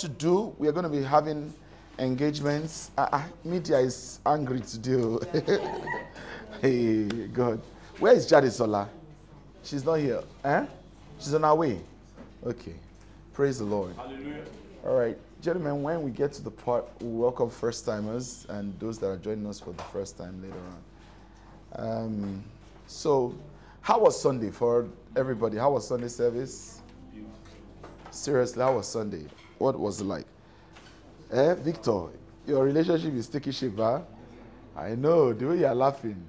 to do. We are going to be having engagements. Uh, uh, media is angry today. oh. hey, God. Where is Jadisola? She's not here. Eh? She's on her way. Okay. Praise the Lord. Hallelujah. All right. Gentlemen, when we get to the part, we welcome first timers and those that are joining us for the first time later on. Um, so, how was Sunday for everybody? How was Sunday service? Seriously, how was Sunday? What was it like? Eh, Victor, your relationship is taking shape, huh? I know, the way you're laughing.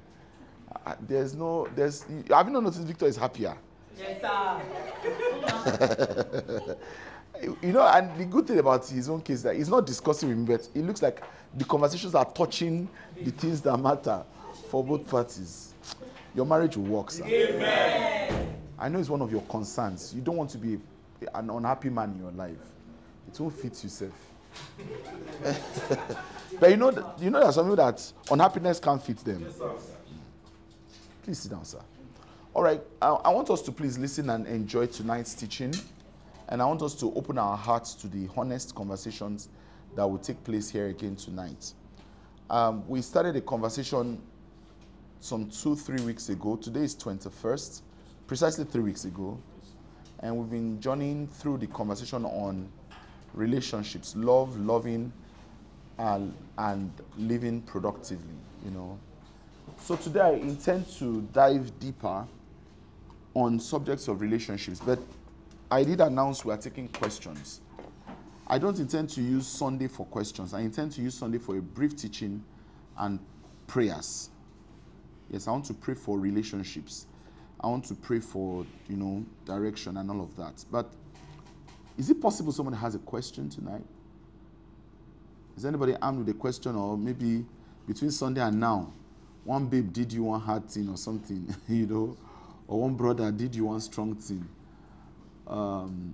Uh, There's no, there's, have you not noticed Victor is happier? Yes, sir. You know, and the good thing about his own case is that he's not discussing with me, but it looks like the conversations are touching the things that matter for both parties. Your marriage will work, sir. Amen. I know it's one of your concerns. You don't want to be an unhappy man in your life. It won't fit yourself. but you know, that, you know, there are some people that unhappiness can't fit them. Please sit down, sir. All right, I, I want us to please listen and enjoy tonight's teaching. And I want us to open our hearts to the honest conversations that will take place here again tonight. Um, we started a conversation some two, three weeks ago. Today is 21st, precisely three weeks ago. And we've been journeying through the conversation on relationships, love, loving, and, and living productively, you know. So today I intend to dive deeper on subjects of relationships, but I did announce we are taking questions. I don't intend to use Sunday for questions. I intend to use Sunday for a brief teaching and prayers. Yes, I want to pray for relationships. I want to pray for, you know, direction and all of that. But is it possible someone has a question tonight? Is anybody armed with a question or maybe between Sunday and now, one babe did you one hard thing or something, you know, or one brother did you one strong thing? um,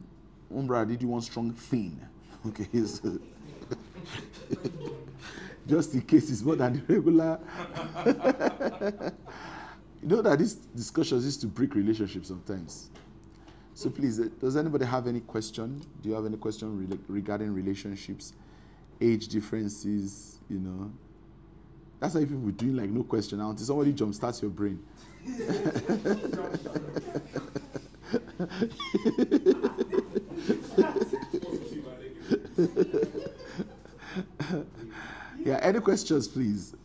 one brother did you one strong thing. Okay, so just in case it's more than the regular. you know that these discussions used to break relationships sometimes. So please, uh, does anybody have any question? Do you have any question rela- regarding relationships, age differences? You know, that's why people doing like no question now until somebody jumpstarts your brain. yeah, any questions, please?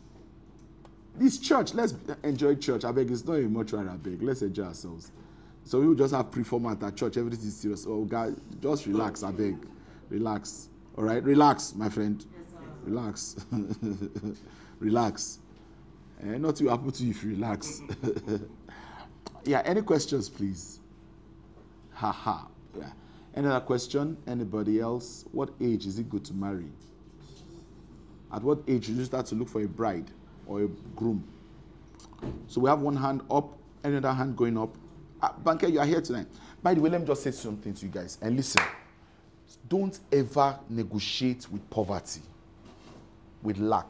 This church, let's enjoy church. I beg, it's not a mortuary, I beg. Let's enjoy ourselves. So we will just have pre-format at church, everything is serious. Oh, God, just relax, I beg. Relax. All right, relax, my friend. Relax. relax. Eh, nothing will happen to you if you relax. yeah, any questions, please? Ha ha. Yeah. Any other question? Anybody else? What age is it good to marry? At what age should you start to look for a bride or a groom? So we have one hand up, another hand going up. Uh, Banker, you are here tonight. By the way, let me just say something to you guys and listen. Don't ever negotiate with poverty, with lack.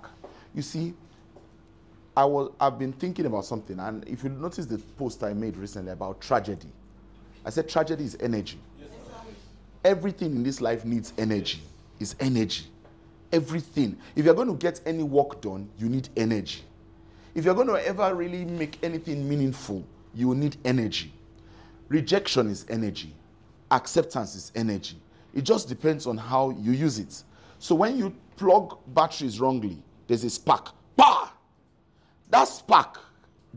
You see, I was I've been thinking about something, and if you notice the post I made recently about tragedy, I said tragedy is energy. Everything in this life needs energy. Is energy. Everything. If you're going to get any work done, you need energy. If you're going to ever really make anything meaningful, you need energy. Rejection is energy. Acceptance is energy. It just depends on how you use it. So when you plug batteries wrongly, there's a spark. Bah! That spark,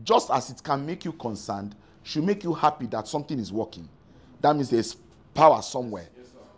just as it can make you concerned, should make you happy that something is working. That means there's power somewhere.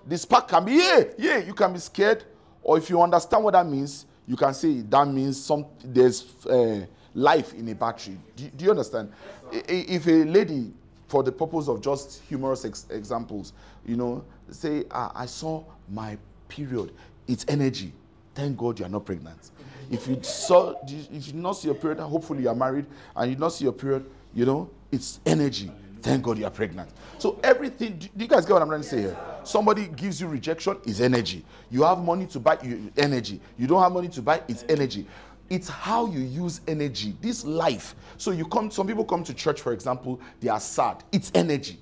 the spark can be, yeah, yeah, you can be scared. Or if you understand what that means, you can say that means some there's uh, life in a battery. Do, do you understand? I- If a lady, for the purpose of just humorous ex- examples, you know, say, ah, I saw my period, it's energy. Thank God you are not pregnant. If you saw, if you not see your period, hopefully you are married, and you not see your period, you know, it's energy. Thank God you are pregnant. So everything, do you guys get what I'm trying to say here? Somebody gives you rejection, is energy. You have money to buy, you, energy. You don't have money to buy, it's energy. It's how you use energy. This life. So you come, some people come to church, for example, they are sad. It's energy.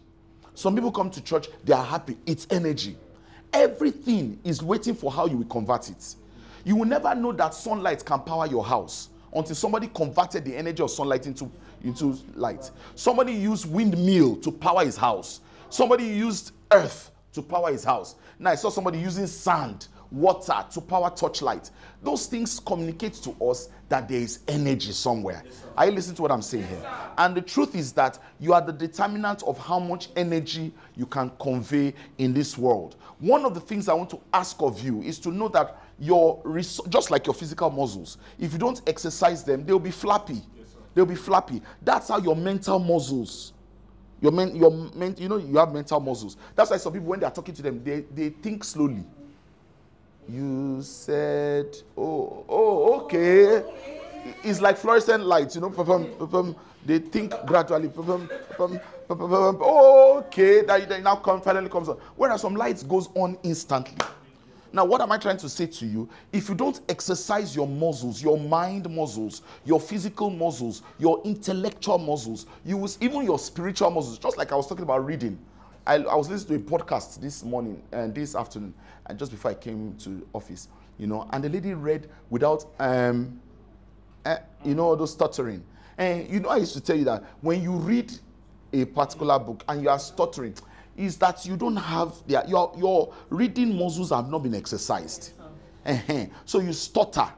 Some people come to church, they are happy. It's energy. Everything is waiting for how you will convert it. You will never know that sunlight can power your house until somebody converted the energy of sunlight into, into light. Somebody used windmill to power his house. Somebody used earth to power his house. Now I saw somebody using sand, water to power torchlight. Those things communicate to us that there is energy somewhere. Yes, are you listening to what I'm saying here? And the truth is that you are the determinant of how much energy you can convey in this world. One of the things I want to ask of you is to know that your just like your physical muscles, if you don't exercise them, they'll be flappy. Yes, they'll be flappy. That's how your mental muscles your men, your men, you know, you have mental muscles. That's why some people, when they are talking to them, they, they think slowly. You said, oh, oh, okay. It's like fluorescent lights, you know. They think gradually. Okay. That, now come, finally comes on. Whereas some lights goes on instantly. Now, what am I trying to say to you? If you don't exercise your muscles, your mind muscles, your physical muscles, your intellectual muscles, you will, even your spiritual muscles, just like I was talking about reading. I, I was listening to a podcast this morning and this afternoon, and just before I came to office, you know, and the lady read without, um, uh, you know, those stuttering. And you know, I used to tell you that when you read a particular book and you are stuttering, is that you don't have the, your, your reading muscles have not been exercised. Uh-huh. So you stutter.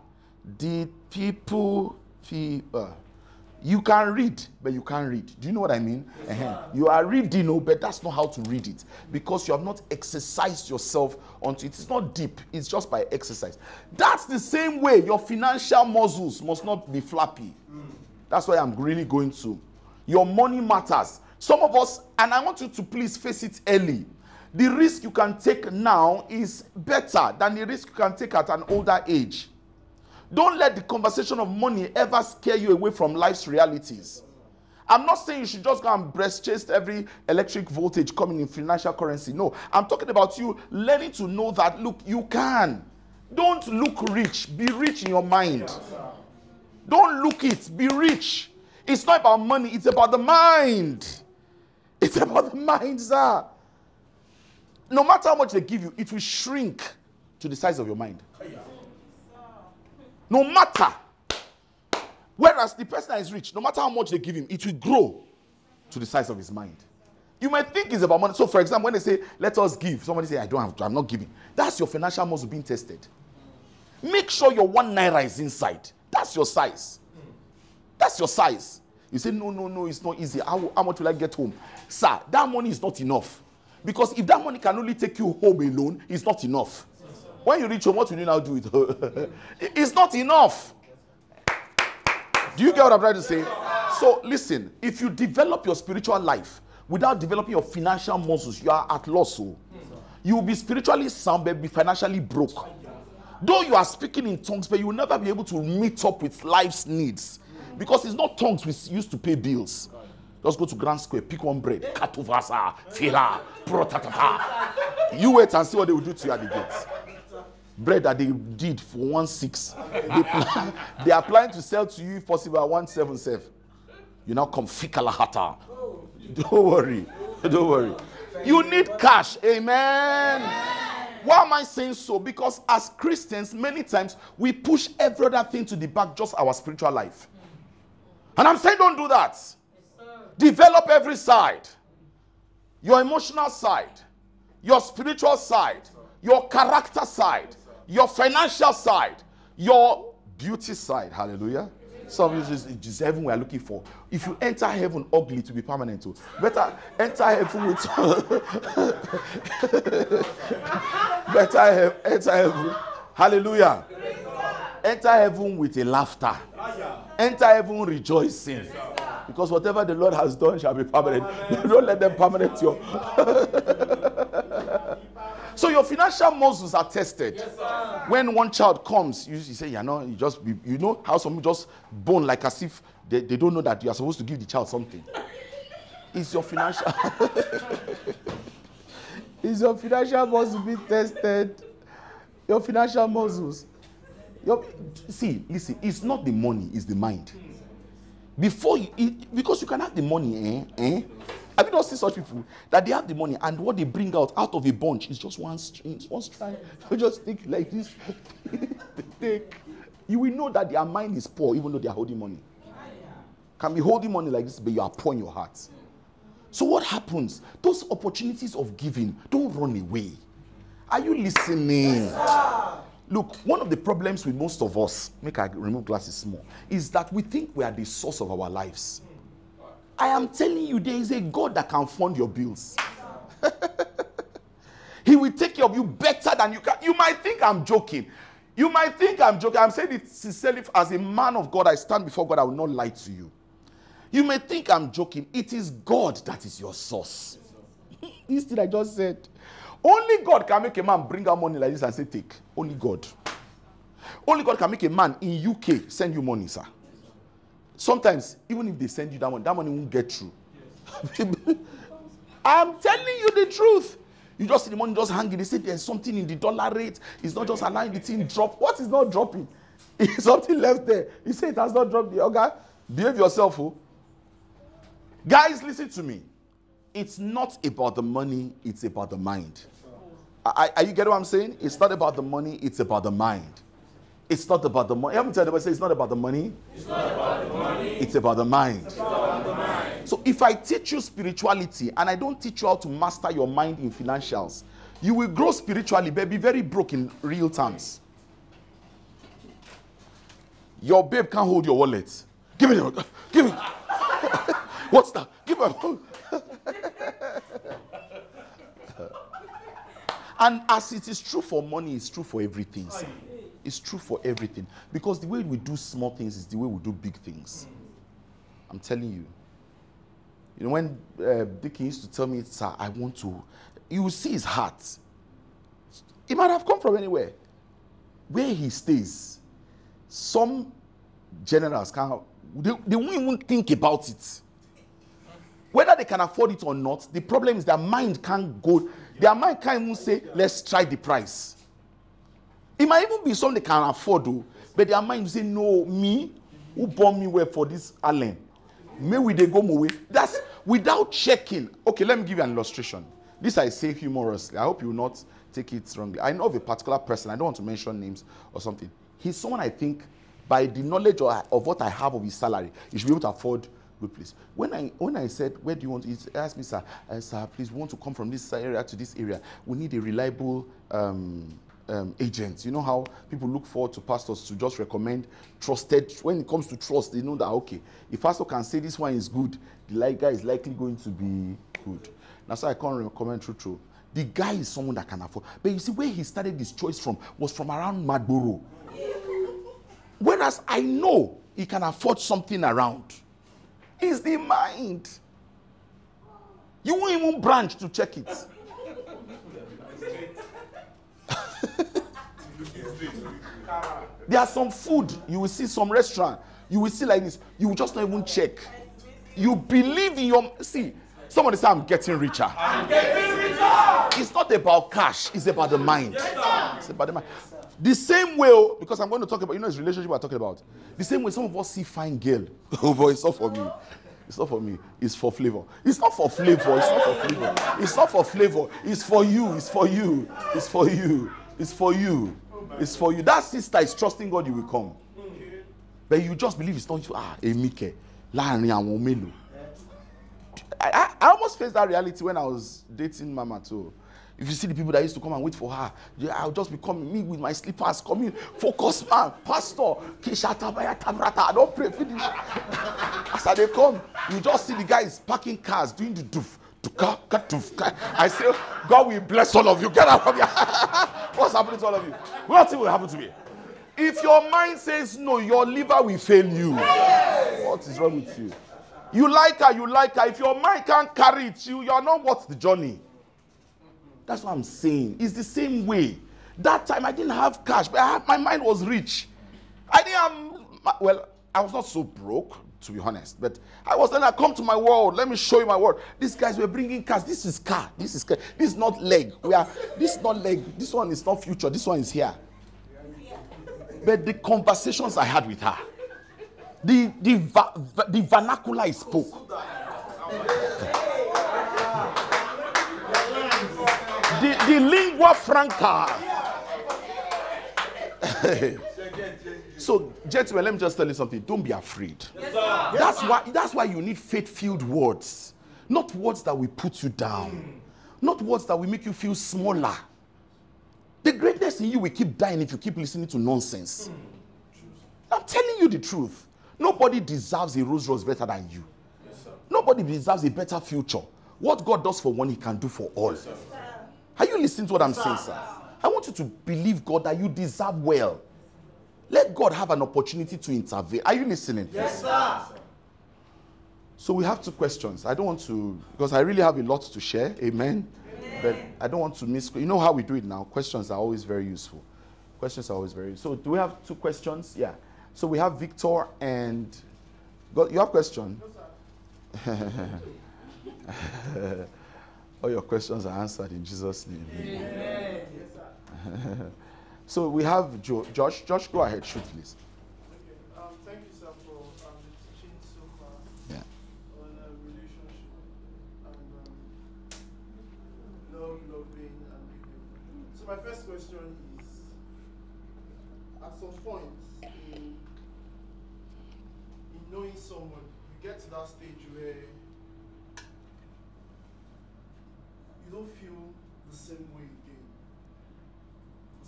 The people, people, you can read, but you can't read. Do you know what I mean? Uh-huh. You are reading, oh, but that's not how to read it because you have not exercised yourself onto it. It's not deep, it's just by exercise. That's the same way your financial muscles must not be flappy. That's why I'm really going to. Your money matters. Some of us, and I want you to please face it early. The risk you can take now is better than the risk you can take at an older age. Don't let the conversation of money ever scare you away from life's realities. I'm not saying you should just go and breast chase every electric voltage coming in financial currency. No, I'm talking about you learning to know that, look, you can. Don't look rich. Be rich in your mind. Don't look it. Be rich. It's not about money, it's about the mind. It's about the mind, sir. No matter how much they give you, it will shrink to the size of your mind. No matter. Whereas the person that is rich, no matter how much they give him, it will grow to the size of his mind. You might think it's about money. So, for example, when they say, let us give, somebody say, I don't have to, I'm not giving. That's your financial muscle being tested. Make sure your one naira is inside. That's your size. That's your size. You say, no, no, no, it's not easy. How, how much will I get home? Sir, that money is not enough. Because if that money can only take you home alone, it's not enough. When you reach home, what will you now do with it? it's not enough. Do you get what I'm trying to say? So listen, if you develop your spiritual life without developing your financial muscles, you are at loss. So. Oh. You will be spiritually sound but be financially broke. Though you are speaking in tongues, but you will never be able to meet up with life's needs. Because it's not tongues we used to pay bills. Just go to Grand Square, pick one bread, katuvasa, fila, protatata. You wait and see what they will do to you at the gates. Bread that they did for one six, they, are planning to sell to you if possible at one seven seven. You now come fikalahata. Don't worry, don't worry. You need cash, amen. Why am I saying so? Because as Christians, many times we push every other thing to the back, just our spiritual life. And I'm saying don't do that. Develop every side your emotional side, your spiritual side, your character side, your financial side, your beauty side. Hallelujah. Some of you just, just heaven we are looking for. If you enter heaven ugly to be permanent, too, better enter heaven with better enter heaven. Hallelujah. Enter heaven with a laughter. Enter heaven rejoicing. Because whatever the Lord has done shall be permanent. Don't let them permanent your. so your financial muscles are tested. Yes, when one child comes, you, you say, you know, you just you know how some just bone like as if they, they don't know that you are supposed to give the child something. Is your financial is your financial muscles be tested? Your financial muscles. Your, see, listen, it's not the money, it's the mind. Before you, it, because you can have the money, eh, eh, Have you not seen such people that they have the money and what they bring out out of a bunch is just one string, one strand. You just think like this. take. You will know that their mind is poor even though they are holding money. Can be holding money like this, but you are poor in your heart. So what happens? Those opportunities of giving don't run away. Are you listening? Yes, Look, one of the problems with most of us, make I remove glasses small, is that we think we are the source of our lives. I am telling you, there is a God that can fund your bills. he will take care of you better than you can. You might think I'm joking. You might think I'm joking. I'm saying it sincerely as a man of God. I stand before God. I will not lie to you. You may think I'm joking. It is God that is your source. this thing I just said. Only God can make a man bring out money like this and say, Take. Only God. Only God can make a man in UK send you money, sir. Sometimes, even if they send you that money, that money won't get through. I'm telling you the truth. You just see the money just hanging. They say there's something in the dollar rate. It's not just allowing the thing drop. What is not dropping? It's something left there. You say it has not dropped. Okay, behave yourself, oh. Guys, listen to me. It's not about the money, it's about the mind. Are, are you getting what I'm saying? It's not about the money, it's about the mind. It's not about the money. Tell you, say it's not about the money. It's not about the money. It's about the mind. It's about the mind. So if I teach you spirituality and I don't teach you how to master your mind in financials, you will grow spiritually, but be very broke in real terms. Your babe can't hold your wallet. Give me the give me. What's that? Give me. and as it is true for money, it's true for everything. Oh, Sir. It's true for everything. Because the way we do small things is the way we do big things. I'm telling you. You know, when uh, Dickie used to tell me, sir, I want to, you will see his heart. He might have come from anywhere. Where he stays, some generals can they, they won't even think about it. Whether they can afford it or not, the problem is their mind can't go, their mind can't even say, let's try the price. It might even be something they can afford, though, but their mind say, no, me, who bought me well for this Allen? Maybe they go my. That's without checking. Okay, let me give you an illustration. This I say humorously. I hope you will not take it wrongly. I know of a particular person. I don't want to mention names or something. He's someone I think, by the knowledge of, of what I have of his salary, he should be able to afford good place. When I when I said, where do you want he asked me, sir, uh, sir, please, we want to come from this area to this area. We need a reliable um, um, agents. You know how people look forward to pastors to just recommend trusted. When it comes to trust, they know that okay, if pastor can say this one is good, the like guy is likely going to be good. That's why I can't recommend true true. The guy is someone that can afford. But you see, where he started this choice from was from around Madboro. Whereas I know he can afford something around. It's the mind. You won't even branch to check it. There are some food you will see some restaurant you will see like this. You will just not even check. You believe in your see somebody say i'm getting richer. I'm getting richer. it's not about cash it's about the mind. It's about the mind. The same way oh, because i'm going to talk about you know it's relationship we're talking about. The same way some of us see fine girl. Oh boy it's not for me. It's not for me. It's for flavor. It's not for flavor. It's not for flavor. It's not for flavor. It's for you. It's for you. It's for you. It's for you it's for you that sister is trusting god you will come but you just believe it's not you ah èmi kẹ láàárín I, I, almost faced that reality when I was dating Mama too. If you see the people that used to come and wait for her, I'll just be coming, me with my slippers, coming, focus man, pastor, Kishatabaya Tamrata, I don't pray, finish. As they come, you just see the guys parking cars, doing the doof. I say, God will bless all of you. Get out of here. What's happening to all of you? What will happen to me? If your mind says no, your liver will fail you. What is wrong with you? You like her, you like her. If your mind can't carry it, you, you are not worth the journey. That's what I'm saying. It's the same way. That time I didn't have cash, but had, my mind was rich. I didn't have, well, I was not so broke, to be honest. But I was then I come to my world. Let me show you my world. These guys were bringing cars. This is car. This is car. This is not leg. We are. This is not leg. This one is not future. This one is here. But the conversations I had with her, the the va, the vernacular I spoke. the, the lingua franca. so, gentlemen, let me just tell you something. Don't be afraid. That's why that's why you need faith-filled words. Not words that will put you down. Not words that will make you feel smaller. The greatness in you will keep dying if you keep listening to nonsense. I'm telling you the truth. Nobody deserves a Rolls Royce better than you. Nobody deserves a better future. What God does for one, He can do for all. Are you listening to what I'm saying, sir? I want you to believe God that you deserve well. Let God have an opportunity to intervene. Are you listening? Yes, sir. So we have two questions. I don't want to, because I really have a lot to share. Amen. But I don't want to miss. You know how we do it now. Questions are always very useful. Questions are always very. So do we have two questions? Yeah. So we have Victor and. Go, you have question? All your questions are answered in Jesus' name. Amen. so we have jo- Josh. Josh, go ahead. Shoot, please. Okay. Um, thank you, sir, for um, the teaching so far Yeah. on uh, relationship and um, love, loving, and giving. So my first question is: At some point in in knowing someone, you get to that stage where you don't feel the same way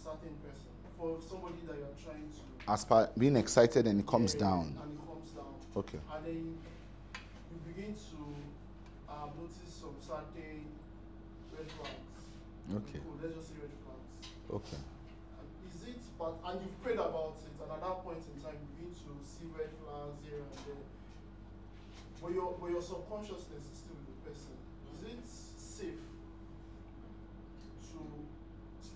certain person, for somebody that you're trying to As per being excited and it comes yeah, down. And it comes down. Okay. And then you begin to uh, notice some certain red flags. Okay. Cool, let's just say red flags. Okay. And is it, but, and you've prayed about it, and at that point in time, you begin to see red flags here and there. But your, but your subconsciousness is still with the person. Is it safe to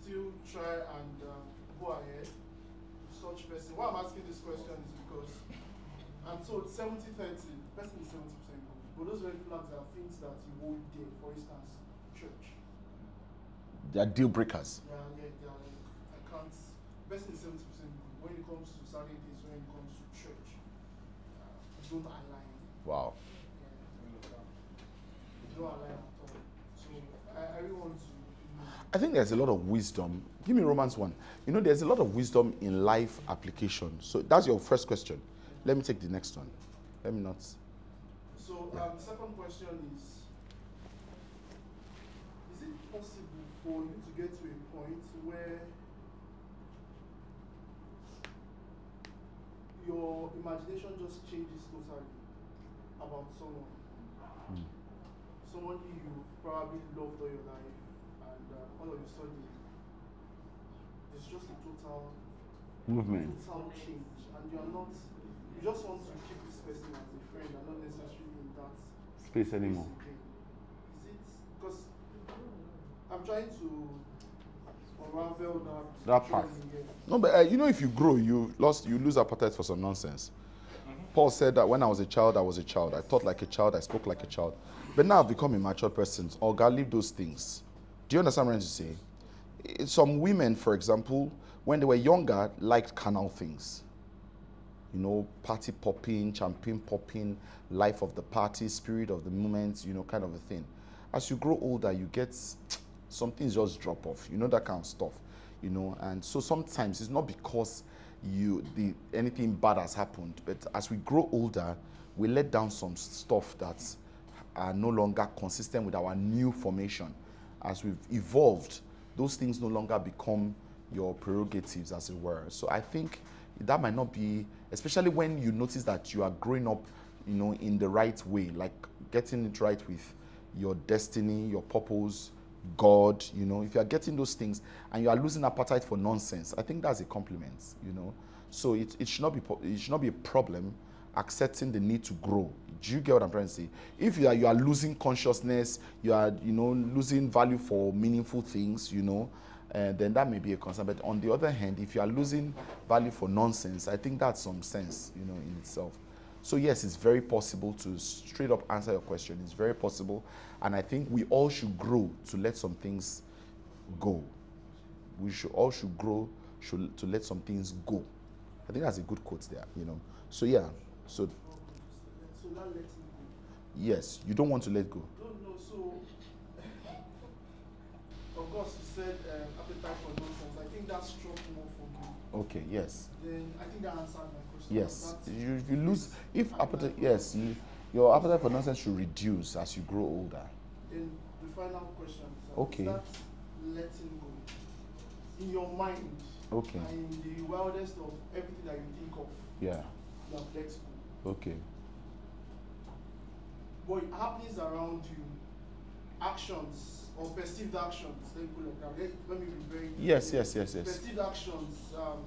still try and uh, go ahead with such person? Why I'm asking this question is because I'm told 70 30, person is 70% good. But those red flags are things that you hold dear. For instance, church. They are deal breakers. Yeah, yeah, they are like, I can't. Person is 70% good. When it comes to certain things, when it comes to church, uh, don't align. Wow. Yeah, don't align at all. So I, I really want to. I think there's a lot of wisdom. Give me Romans 1. You know, there's a lot of wisdom in life application. So that's your first question. Let me take the next one. Let me not. So um, the second question is: Is it possible for you to get to a point where your imagination just changes totally about someone? Someone you probably loved all your life, and uh, all of a sudden, it's just a total Movement. total change and you are not you just want to keep this person as a friend and not necessarily in that Space space anymore. again. Is it because I'm trying to unravel that That path. No, but uh, you know, if you grow, you lost, you lose appetite for some nonsense. Paul said that when I was a child, I was a child. I thought like a child. I spoke like a child. But now I've become a mature person. Oh God, leave those things. Do you understand what I'm trying to say? Eh, Some women, for example, when they were younger, liked carnal things. You know, party popping, champagne popping, life of the party, spirit of the moment, you know, kind of a thing. As you grow older, you get some things just drop off. You know that kind of stuff. You know, and so sometimes it's not because you the anything bad has happened, but as we grow older, we let down some stuff that are no longer consistent with our new formation. As we've evolved, those things no longer become your prerogatives, as it were. So I think that might not be, especially when you notice that you are growing up, you know, in the right way, like getting it right with your destiny, your purpose, God, you know, if you are getting those things and you are losing appetite for nonsense, I think that's a compliment, you know. So it, it should not be it should not be a problem accepting the need to grow. Do you get what I'm trying to say? If you are you are losing consciousness, you are you know losing value for meaningful things, you know, uh, then that may be a concern. But on the other hand, if you are losing value for nonsense, I think that's some sense, you know, in itself. So yes, it's very possible to straight up answer your question. It's very possible, and I think we all should grow to let some things go. We should all should grow should to let some things go. I think that's a good quote there, you know. So yeah, so So that lets me go. yes, you don't want to let go. No, no, so of course, you said um, appetite for nonsense. I think that struck more for me. Okay, yes. Then I think that answered my question. Yes. You, you lose, if appetite, yes, you, your appetite for nonsense should reduce as you grow older. Then the final question is Okay. letting go in your mind Okay. in the wildest of everything that you think of, Yeah. you have let go. Okay. But it happens around you, actions or perceived actions. Let me put it like that. Let, let me be very Yes, clear. yes, yes, yes. Perceived actions um,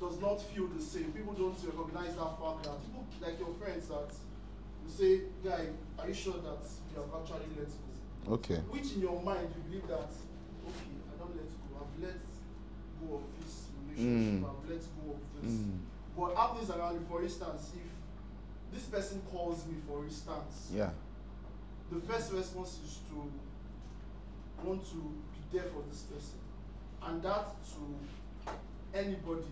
does not feel the same. People don't recognize that fact that people like your friends that you say, guy, are you sure that you have actually let go? Okay. Which in your mind you believe that okay, I don't let go. I've let go of this relationship. Mm. I've let go of this. Mm. But happens around you, for instance, if this person calls me, for instance, Yeah. the first response is to want to be there for this person. And that to anybody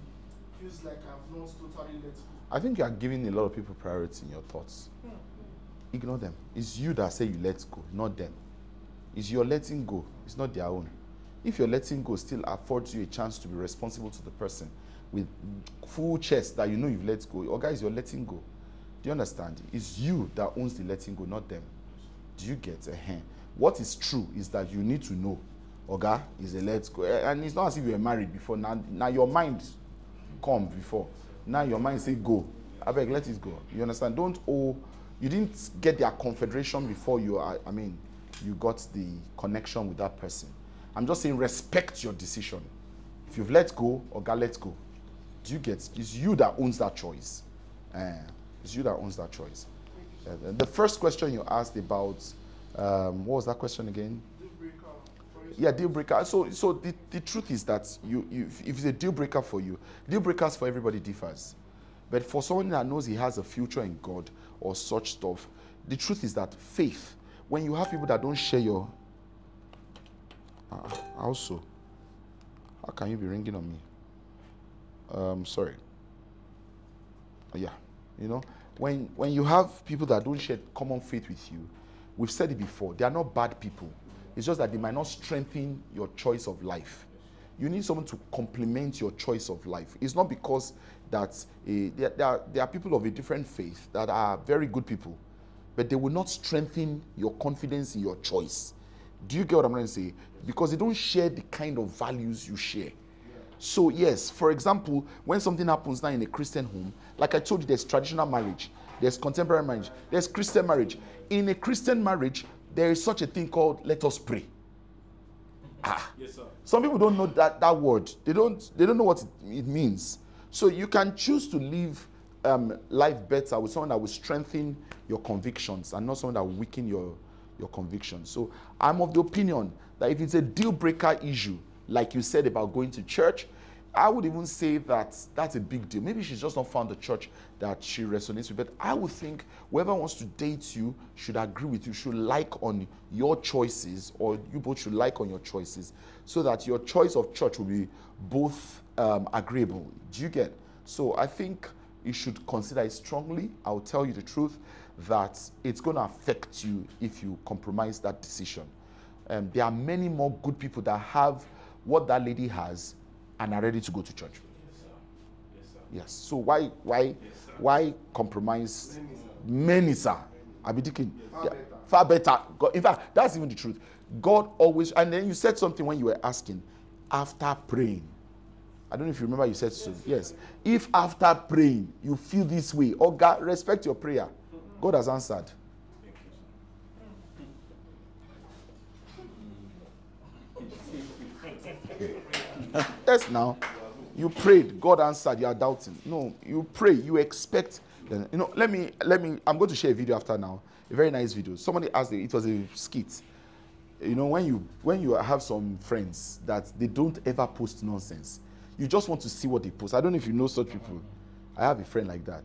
feels like I've not totally let go. I think you are giving a lot of people priority in your thoughts. Hmm. Ignore them. It's you that say you let go, not them. It's your letting go, it's not their own. If your letting go still affords you a chance to be responsible to the person with full chest that you know you've let go, or guys, you're letting go. Do you understand? It's you that owns the letting go, not them. Do you get a hand? What is true is that you need to know. Oga is a let's go. Eh, And it's not as if you were married before. Now, now your mind come before. Now your mind say go. I beg, let it go. You understand? Don't owe. You didn't get their confederation before you. Are, I mean, you got the connection with that person. I'm just saying, respect your decision. If you've let go, Oga, let go. Do you get? It's you that owns that choice. Eh, it's you that owns that choice. Uh, the first question you asked about, um, what was that question again? Deal breaker. Yeah, deal breaker. So, so the, the truth is that you, you, if it's a deal breaker for you, deal breakers for everybody differs. But for someone that knows he has a future in God or such stuff, the truth is that faith, when you have people that don't share your. Uh, also, how can you be ringing on me? Um, sorry. Yeah, you know, when when you have people that don't share common faith with you, we've said it before. They are not bad people. It's just that they might not strengthen your choice of life. You need someone to complement your choice of life. It's not because that eh, there, there, are, there are people of a different faith that are very good people, but they will not strengthen your confidence in your choice. Do you get what I'm trying to say? Because they don't share the kind of values you share. So, yes, for example, when something happens now in a Christian home, like I told you, there's traditional marriage, there's contemporary marriage, there's Christian marriage. In a Christian marriage, there is such a thing called let us pray. Ah. Yes, sir. Some people don't know that, that word. They don't, they don't know what it, it means. So you can choose to live um, life better with someone that will strengthen your convictions and not someone that will weaken your, your convictions. So I'm of the opinion that if it's a deal breaker issue, like you said about going to church, I would even say that that's a big deal. Maybe she's just not found a church that she resonates with. But I would think whoever wants to date you should agree with you, should like on your choices, or you both should like on your choices, so that your choice of church will be both um, agreeable. Do you get? So I think you should consider it strongly. I'll tell you the truth that it's going to affect you if you compromise that decision. Um, there are many more good people that have what that lady has and are ready to go to church. Yes, sir. Yes, sir. Yes. So why why sir. why compromise? Many, sir. I be thinking Far yeah, better. far better. God, in fact, that's even the truth. God always and then you said something when you were asking after praying. I don't know if you remember you said so. Yes. If after praying you feel this way, oh God, respect your prayer. God has answered. Yes, now you prayed, God answered. You are doubting. No, you pray, you expect. You know, let me let me. I'm going to share a video after now. A very nice video. Somebody asked it. Was a skit. You know, when you when you have some friends that they don't ever post nonsense, you just want to see what they post. I don't know if you know such people. I have a friend like that.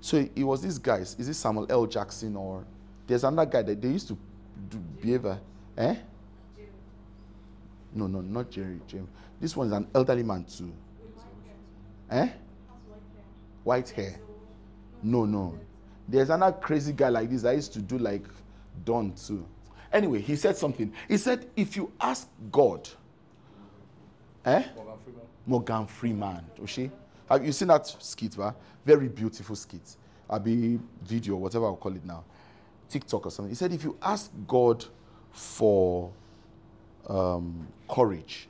So it was this guy. Is it Samuel L. Jackson or there's another guy that they used to do behavior? Eh? No, no, not Jerry. James. This one is an elderly man too. Eh? White hair. No, no. There's another crazy guy like this. I used to do like Don too. Anyway, he said something. He said, if you ask God, eh? Morgan Freeman. Morgan Freeman. Oshé. Have you seen that skit, ba? Very beautiful skit. Abi video, whatever I'll call it now. TikTok or something. He said, if you ask God for um, courage,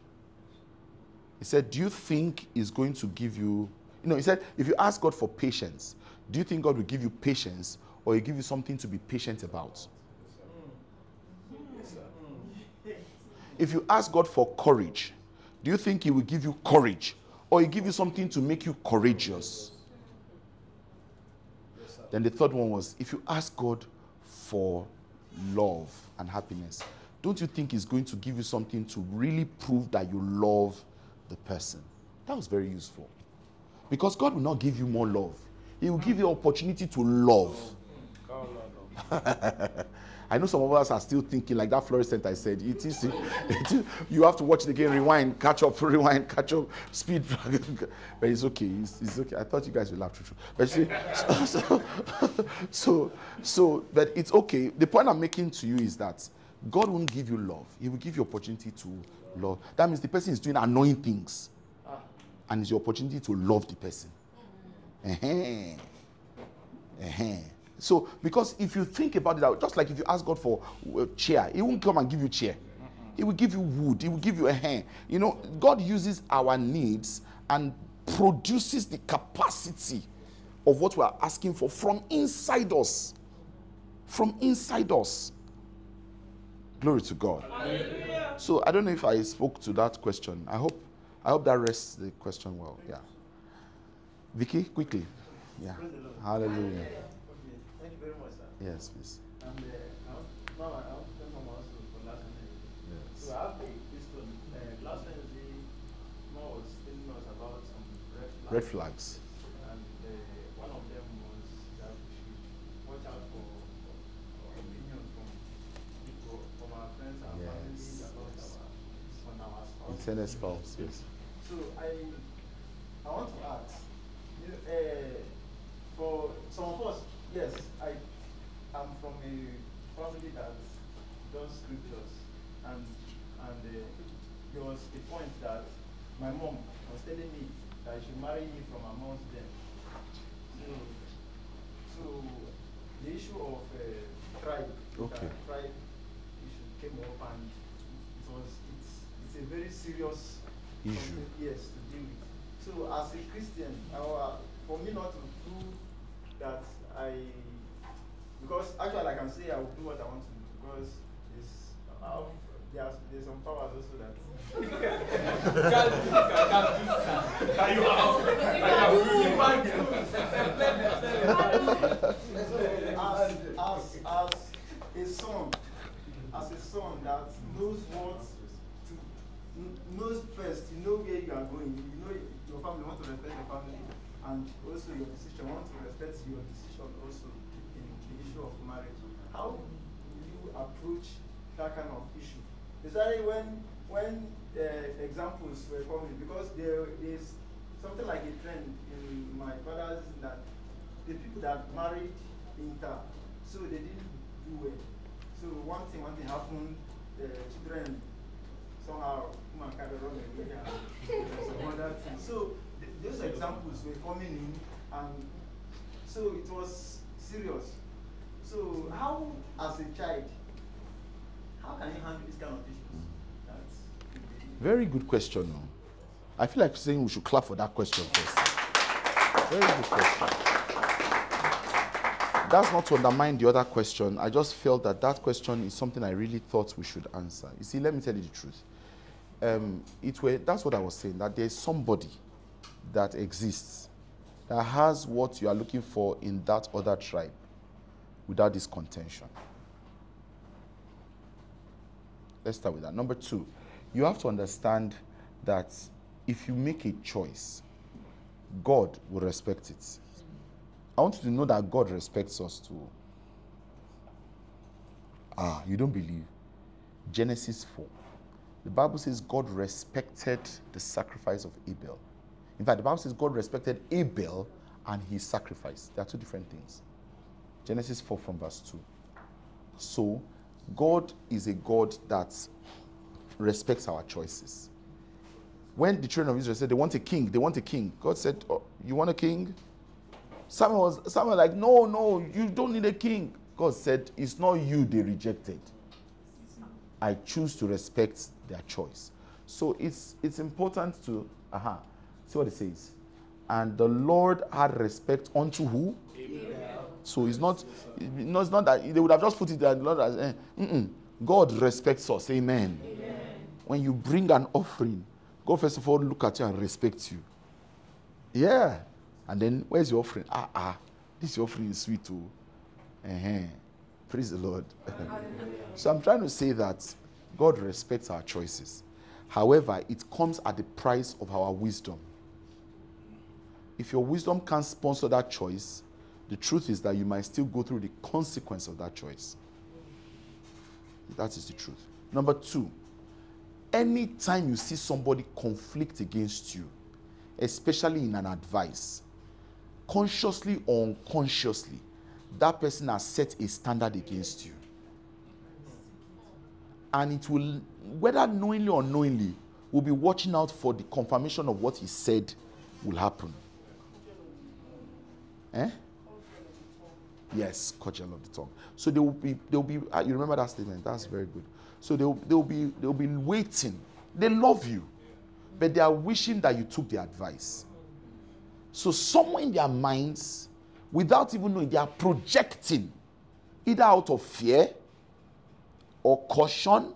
he said, do you think he's going to give you, you know, he said, if you ask God for patience, do you think God will give you patience or he'll give you something to be patient about? If you ask God for courage, do you think He will give you courage or He give you something to make you courageous? Then the third one was if you ask God for love and happiness, don't you think He's going to give you something to really prove that you love the person? That was very useful. Because God will not give you more love, He will give you opportunity to love. I know some of us are still thinking like that fluorescent I said. It is, it is you have to watch it again, rewind, catch up, rewind, catch up, speed. but it's okay. It's, it's okay. I thought you guys would laugh through. But see, so, so, so, so, but it's okay. The point I'm making to you is that God won't give you love. He will give you opportunity to love. That means the person is doing annoying things, and it's your opportunity to love the person. Uh-huh. Uh-huh. So, because if you think about it, just like if you ask God for a chair, He won't come and give you chair. He will give you wood. He will give you a hand. You know, God uses our needs and produces the capacity of what we are asking for from inside us. From inside us. Glory to God. So I don't know if I spoke to that question. I hope I hope that rests the question well. Yeah. Vicky, quickly. Yeah. The Lord. Hallelujah. Okay, thank you very much, sir. Yes, please. And uh, now, now. Yes. So I have a question. Uh, last Wednesday, Mo was telling us about some red flags. Red flags. Our spouse. Yes. So I, I want to ask, you uh, for some of us, yes, I am from a family that does scriptures, and and uh, there was a point that my mom was telling me that she marry me from amongst them. So, so the issue of uh, tribe, Okay. tribe issue came up, and it was it's it's a very serious Issue. yes, to deal with. So as a Christian, our, for me not to prove that I, because actually I can say I will do what I want to do because there's, uh, there's, there's some powers also that. as, as, as a son, as a son that knows what to kn- knows first, you know where you are going, you know your family want to respect your family, and also your decision want to respect your decision also in the issue of marriage. How will you approach that kind of issue? Especially when when uh, examples were coming, because there is something like a trend in my father's that the people that married inter, so they didn't do well. So one thing, one thing happened, the children somehow woman carry run away some other. So th- those examples were coming in and so it was serious. So how as a child, how can you handle this kind of issues? Very good question. No? I feel like saying we should clap for that question first. Very good question. That's not to undermine the other question. I just felt that that question is something I really thought we should answer. You see, let me tell you the truth. Um, it were, that's what I was saying, that there's somebody that exists that has what you are looking for in that other tribe without this contention. Let's start with that. Number two, you have to understand that if you make a choice, God will respect it. I want you to know that God respects us too. Ah, you don't believe? Genesis 4. The Bible says God respected the sacrifice of Abel. In fact, the Bible says God respected Abel and his sacrifice. They are two different things. Genesis 4 from verse 2. So, God is a God that respects our choices. When the children of Israel said they want a king, they want a king. God said, oh, "You want a king?" Samuel was Samuel like, "No, no, you don't need a king." God said, "It's not you they rejected. I choose to respect their choice." So it's it's important to aha. See what it says. And the Lord had respect unto who? So it's not, no, it's not that they would have just put it there. The Lord has, eh. God respects us. Amen. When you bring an offering, God first of all look at you and respect you. Yeah. And then where's your offering? Ah ah, this offering is sweet too. uh Praise the Lord. so I'm trying to say that God respects our choices. However, it comes at the price of our wisdom. If your wisdom can't sponsor that choice, the truth is that you might still go through the consequence of that choice. That is the truth. Number two, anytime you see somebody conflict against you, especially in an advice, consciously or unconsciously, that person has set a standard against you. And it will, whether knowingly or unknowingly, will be watching out for the confirmation of what he said will happen. Eh? Yes, cordial of the tongue. So they will be, they will be. Uh, you remember that statement? That's very good. So they will, they will be, they will be waiting. They love you, but they are wishing that you took their advice. So somewhere in their minds, without even knowing, they are projecting, either out of fear, or caution,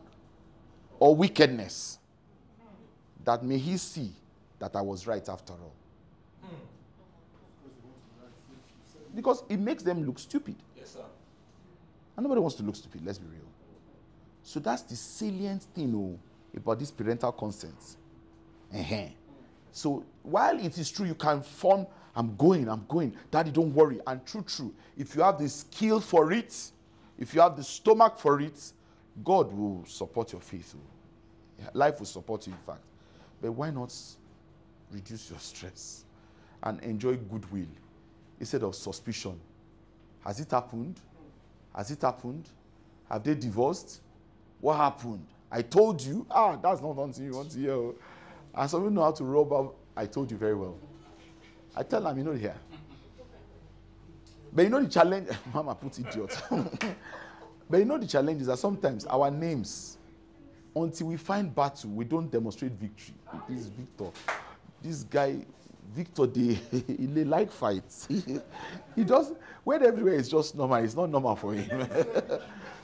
or wickedness, that may he see that I was right after all. Because it makes them look stupid. Yes, sir. And nobody wants to look stupid, let's be real. So that's the salient thing oh, about this parental consent. Uh-huh. So while it is true, you can form, I'm going, I'm going, daddy, don't worry. And true, true. If you have the skill for it, if you have the stomach for it, God will support your faith. oh. Life will support you, in fact. But why not reduce your stress and enjoy goodwill instead of suspicion? Has it happened? Has it happened? Have they divorced? What happened? I told you. Ah, that's not something you want to hear. oh. And some people know how to rub out. I told you very well. I tell them, you know, here. But you know the challenge. Mama put idiot. but you know the challenge is that sometimes our names, until we find battle, we don't demonstrate victory. This is Victor. This guy, Victor, they, he they like fights. he does when everywhere is just normal. It's not normal for him.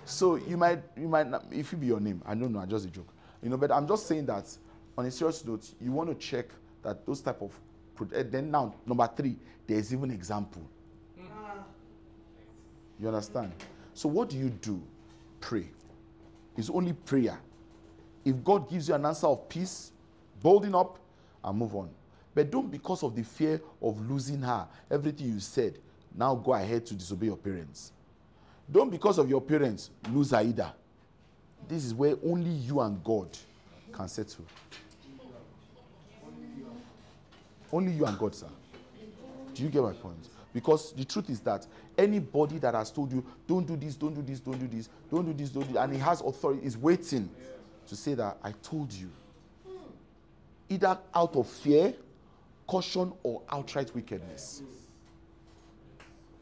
so you might, you might, not, if it be your name, I don't know. I just a joke. You know, but I'm just saying that on a serious note, you want to check that those type of. Eh, Then now, number three, there's even example. You understand? So what do you do? Pray. It's only prayer. If God gives you an answer of peace, bolding up and move on. But don't because of the fear of losing her, everything you said, now go ahead to disobey your parents. Don't because of your parents lose her either. This is where only you and God can settle. Only you and God, sir. Do you get my point? Because the truth is that anybody that has told you, don't do this, don't do this, don't do this, don't do this, don't do this, and he has authority, is waiting to say that I told you. Either out of fear, caution, or outright wickedness.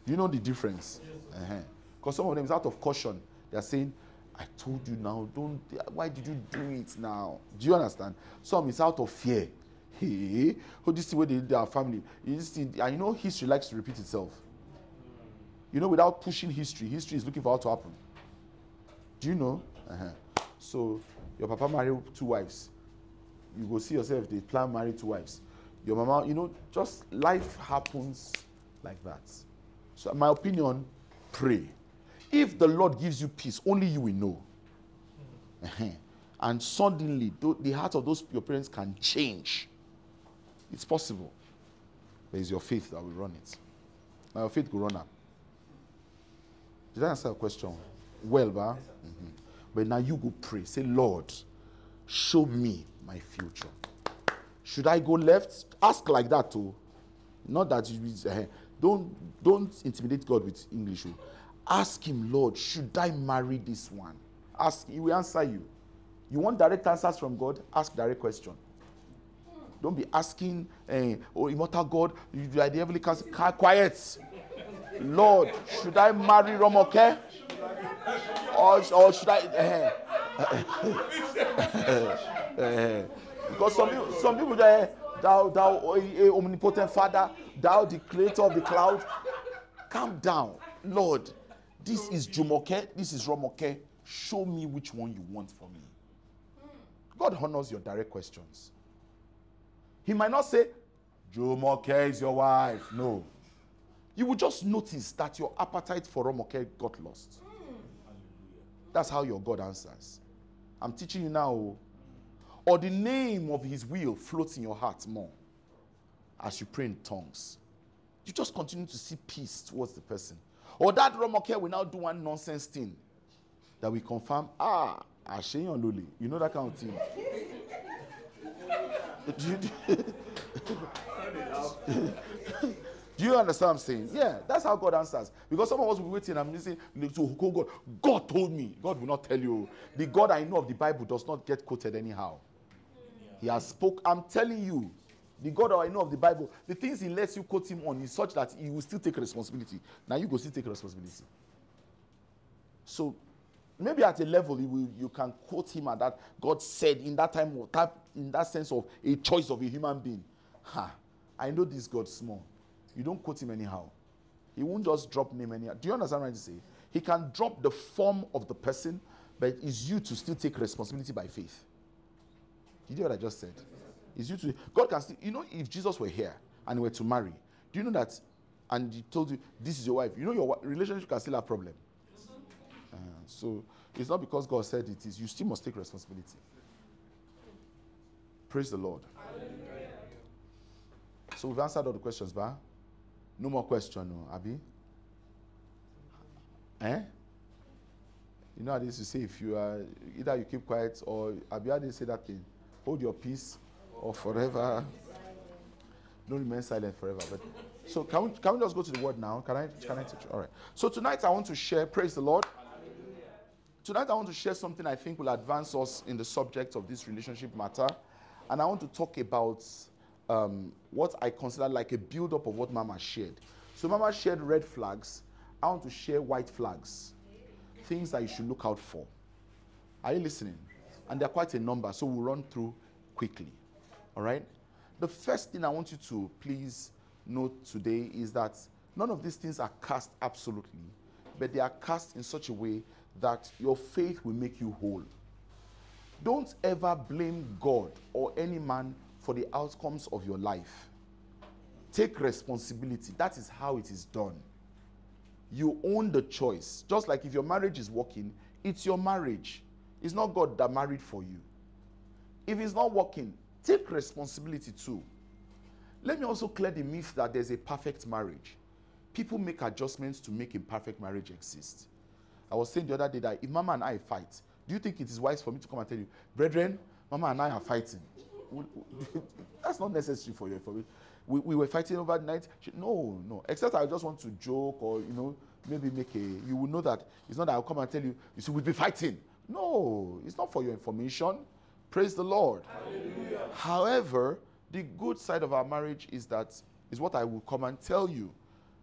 You know the difference? Uh-huh. Because some of them is out of caution. They are saying, I told you now, don't, why did you do it now? Do you understand? Some is out of fear. Hey, oh, this is the way they did our family. Is the- and you know, history likes to repeat itself. You know, without pushing history, history is looking for how to happen. Do you know? Uh-huh. So, your papa married two wives. You go see yourself, they plan marry two wives. Your mama, you know, just life happens like that. So, my opinion, pray. If the Lord gives you peace, only you will know. Uh-huh. And suddenly, the heart of those your parents can change. It's possible. But it's your faith that will run it. Now, your faith will run up. Did I answer your question? Well, ba? Mhm. But now you go pray. Say, Lord, show me my future. Should I go left? Ask like that too. Not that you uh, don't don't intimidate God with English. oh. Ask him, Lord, should I marry this one? Ask, He will answer you. You want direct answers from God? Ask direct question. Don't be asking, eh, oh, immortal God, you are the heavenly council. Quiet. Lord, should I marry Romoke? Or, or should I? eh, eh, because some people, some people there, thou, thou, omnipotent Father, thou, the creator of the cloud, calm down, Lord. This is Jumoke, this is Romoke. Show me which one you want for me. God honors your direct questions. He might not say, Jumoke is your wife. No. You will just notice that your appetite for Romoke got lost. That's how your God answers. I'm teaching you now. oh. Or the name of his will floats in your heart more as you pray in tongues. You just continue to see peace towards the person. Or that Romoke will now do one nonsense thing that we confirm, ah, Asheyan. You know that kind of thing. do, you, understand what I'm saying? Yeah, that's how God answers. Because some of us will be waiting and listening to who God. God told me. God will not tell you. The God I know of the Bible does not get quoted anyhow. He has spoke. I'm telling you, the God I know of the Bible, the things He lets you quote Him on is such that He will still take responsibility. Now you go still take responsibility. So maybe at a level you, will, you can quote Him at that God said in that time of that in that sense of a choice of a human being. Ha! I know this God small. You don't quote Him anyhow. He won't just drop name anyhow. Do you understand what I'm trying to say? He can drop the form of the person, but it's you to still take responsibility by faith. You hear what I just said? It's you to God can still, you know, if Jesus were here and were to marry, do you know that? And he told you this is your wife. You know your relationship can still have problem. Uh, so it's not because God said it is. You still must take responsibility. Praise the Lord. So we've answered all the questions, ba? No more question, no, Abi. Eh? You know how they used to say if you are either you keep quiet or Abi how they say that thing, hold your peace or forever. Don't remain silent forever. But so can we can we just go to the word now? Can I can I teach? All right. So tonight I want to share. Praise the Lord. Tonight I want to share something I think will advance us in the subject of this relationship matter, and I want to talk about um, what I consider like a build-up of what Mama shared. So Mama shared red flags. I want to share white flags, things that you should look out for. Are you listening? And they're quite a number, so we'll run through quickly. All right? The first thing I want you to please note today is that none of these things are cast absolutely, but they are cast in such a way that your faith will make you whole. Don't ever blame God or any man for the outcomes of your life. Take responsibility. That is how it is done. You own the choice. Just like if your marriage is working, it's your marriage. It's not God that married for you. If it's not working, take responsibility too. Let me also clear the myth that there's a perfect marriage. People make adjustments to make a perfect marriage exist. I was saying the other day that if Mama and I fight, do you think it is wise for me to come and tell you, brethren, Mama and I are fighting? That's not necessary for your information. We, we were fighting over the night. She- No, no. Except I just want to joke or you know maybe make a. You will know that it's not that I'll come and tell you. You see, we'll be fighting. No, it's not for your information. Praise the Lord. However, the good side of our marriage is that is what I will come and tell you.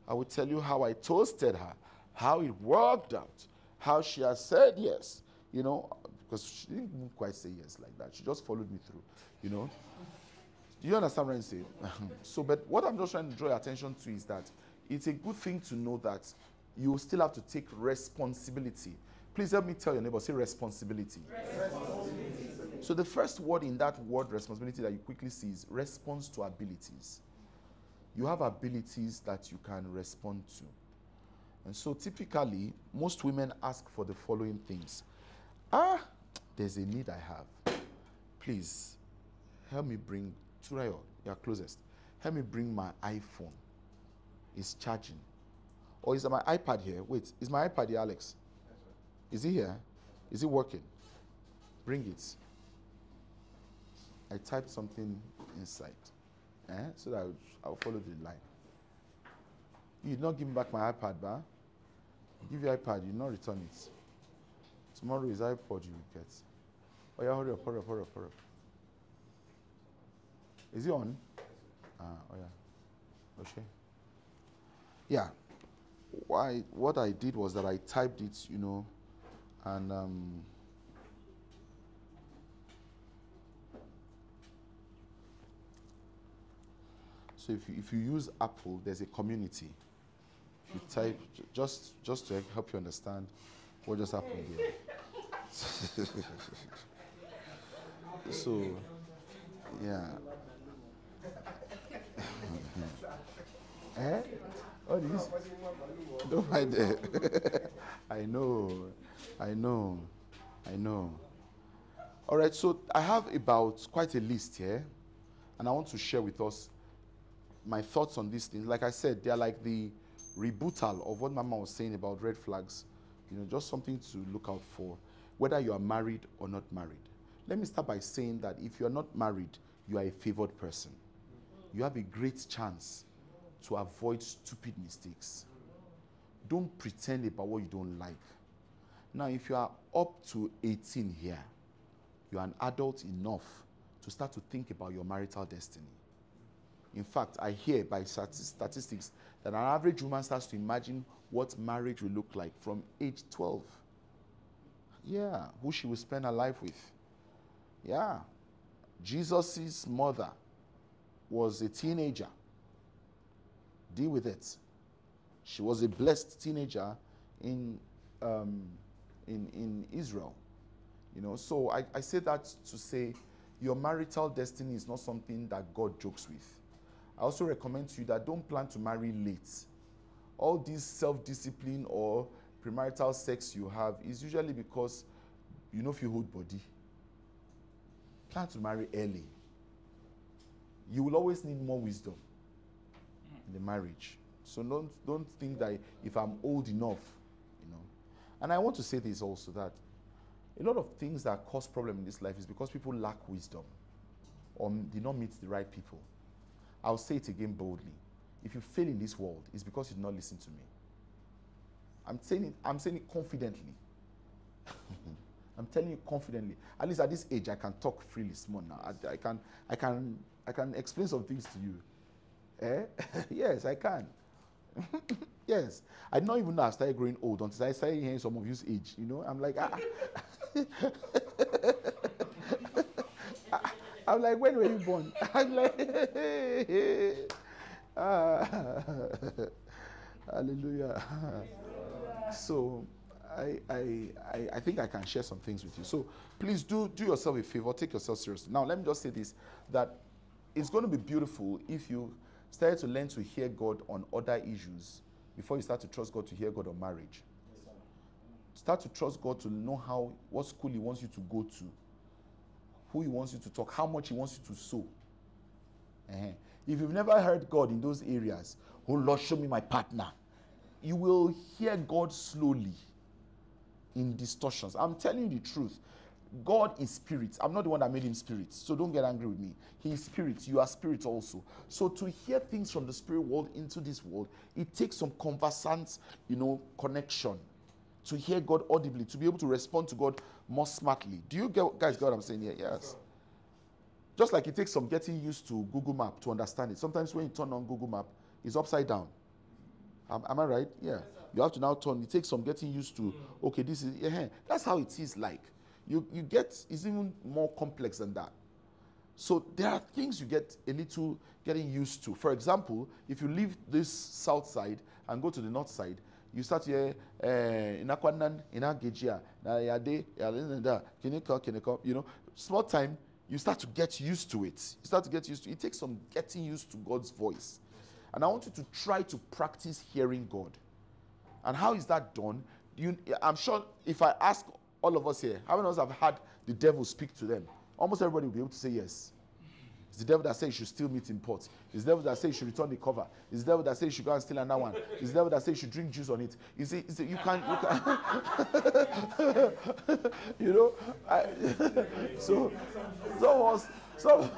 I will tell you how I toasted her, how it worked out, how she has said yes. You know, because she didn't quite say yes like that. She just followed me through. You know. Do you understand what I'm saying? so, but what I'm just trying to draw your attention to is that it's a good thing to know that you still have to take responsibility. Please help me tell your neighbor, say responsibility. So, the first word in that word responsibility that you quickly see is response to abilities. You have abilities that you can respond to. And so, typically, most women ask for the following things Ah, there's a need I have. Please, help me bring Turayo, you're closest. Help me bring my iPhone. It's charging. Or is my iPad here? Wait, is my iPad here, Alex? Is it here? Is it working? Bring it. I typed something inside. Eh? So that I'll, I'll follow the line. You did not give me back my iPad, ba? Give your iPad, you not return it. Tomorrow is iPod you will get. Oh yeah, hurry up, hurry up, hurry up, hurry up. Is it on? Ah, oh yeah. Okay. Yeah. Why? What I did was that I typed it, you know, and um, so if you, if you use Apple, there's a community. You type just just to help you understand what just happened here. so, yeah. eh? All this? Don't mind it. I know. I know. I know. All right, so I have about quite a list here, and I want to share with us my thoughts on these things. Like I said, they are like the rebuttal of what Mama was saying about red flags. You know, just something to look out for, whether you are married or not married. Let me start by saying that if you are not married, you are a favored person. You have a great chance to avoid stupid mistakes. Don't pretend about what you don't like. Now, if you are up to 18 here, you are an adult enough to start to think about your marital destiny. In fact, I hear by statistics that an average woman starts to imagine what marriage will look like from age 12. Yeah, who she will spend her life with. Yeah. Jesus' mother was a teenager. Deal with it. She was a blessed teenager in, um, in, in Israel. You know, so I, I say that to say your marital destiny is not something that God jokes with. I also recommend to you that don't plan to marry late. All this self discipline or premarital sex you have is usually because you know if you hold body. Plan to marry early. You will always need more wisdom in the marriage. So don't don't think that if I'm old enough, you know. And I want to say this also that a lot of things that cause problem in this life is because people lack wisdom or did not meet the right people. I'll say it again boldly. If you fail in this world, it's because you did not listen to me. I'm saying it, I'm saying it confidently. I'm telling you confidently. At least at this age, I can talk freely small now. I, I can I can I can explain some things to you. Eh? yes, I can. yes. I did not even know I started growing old until I started hearing some of you's age. You know, I'm like, ah. I'm like, when were you born? I'm like, ah, hallelujah. So, I, I, I, I think I can share some things with you. So, please do do yourself a favor, take yourself seriously. Now, let me just say this: that it's going to be beautiful if you start to learn to hear God on other issues before you start to trust God to hear God on marriage. Start to trust God to know how what school He wants you to go to who he wants you to talk, how much he wants you to sow. Eh-heh. If you've never heard God in those areas, oh Lord, show me my partner, you will hear God slowly in distortions. I'm telling you the truth. God is spirit. I'm not the one that made him spirit, so don't get angry with me. He is spirit. You are spirit also. So to hear things from the spirit world into this world, it takes some conversant, you know, connection to hear God audibly, to be able to respond to God more smartly. Do you get, guys get what I'm saying here? Yes. Just like it takes some getting used to Google Map to understand it. Sometimes when you turn on Google Map, it's upside down. Am, am I right? Yeah. You have to now turn. It takes some getting used to. Mm. Okay, this is. Yeah, that's how it is like. You you get. It's even more complex than that. So there are things you get a little getting used to. For example, if you leave this south side and go to the north side, you start here in Akwanan, in Agejia, Yade, Kiniko, Kiniko, you know, small time, you start to get used to it. You start to get used to it. It takes some getting used to God's voice. And I want you to try to practice hearing God. And how is that done? You, I'm sure if I ask all of us here, how many of us have had the devil speak to them? Almost everybody will be able to say yes. It's the devil that says you should steal meat in pots. It's the devil that says you should return the cover. It's the devil that says you should go and steal another one. It's the devil that says you should drink juice on it. You see, you, see, you can, you can, you know. I, so, some of us, some,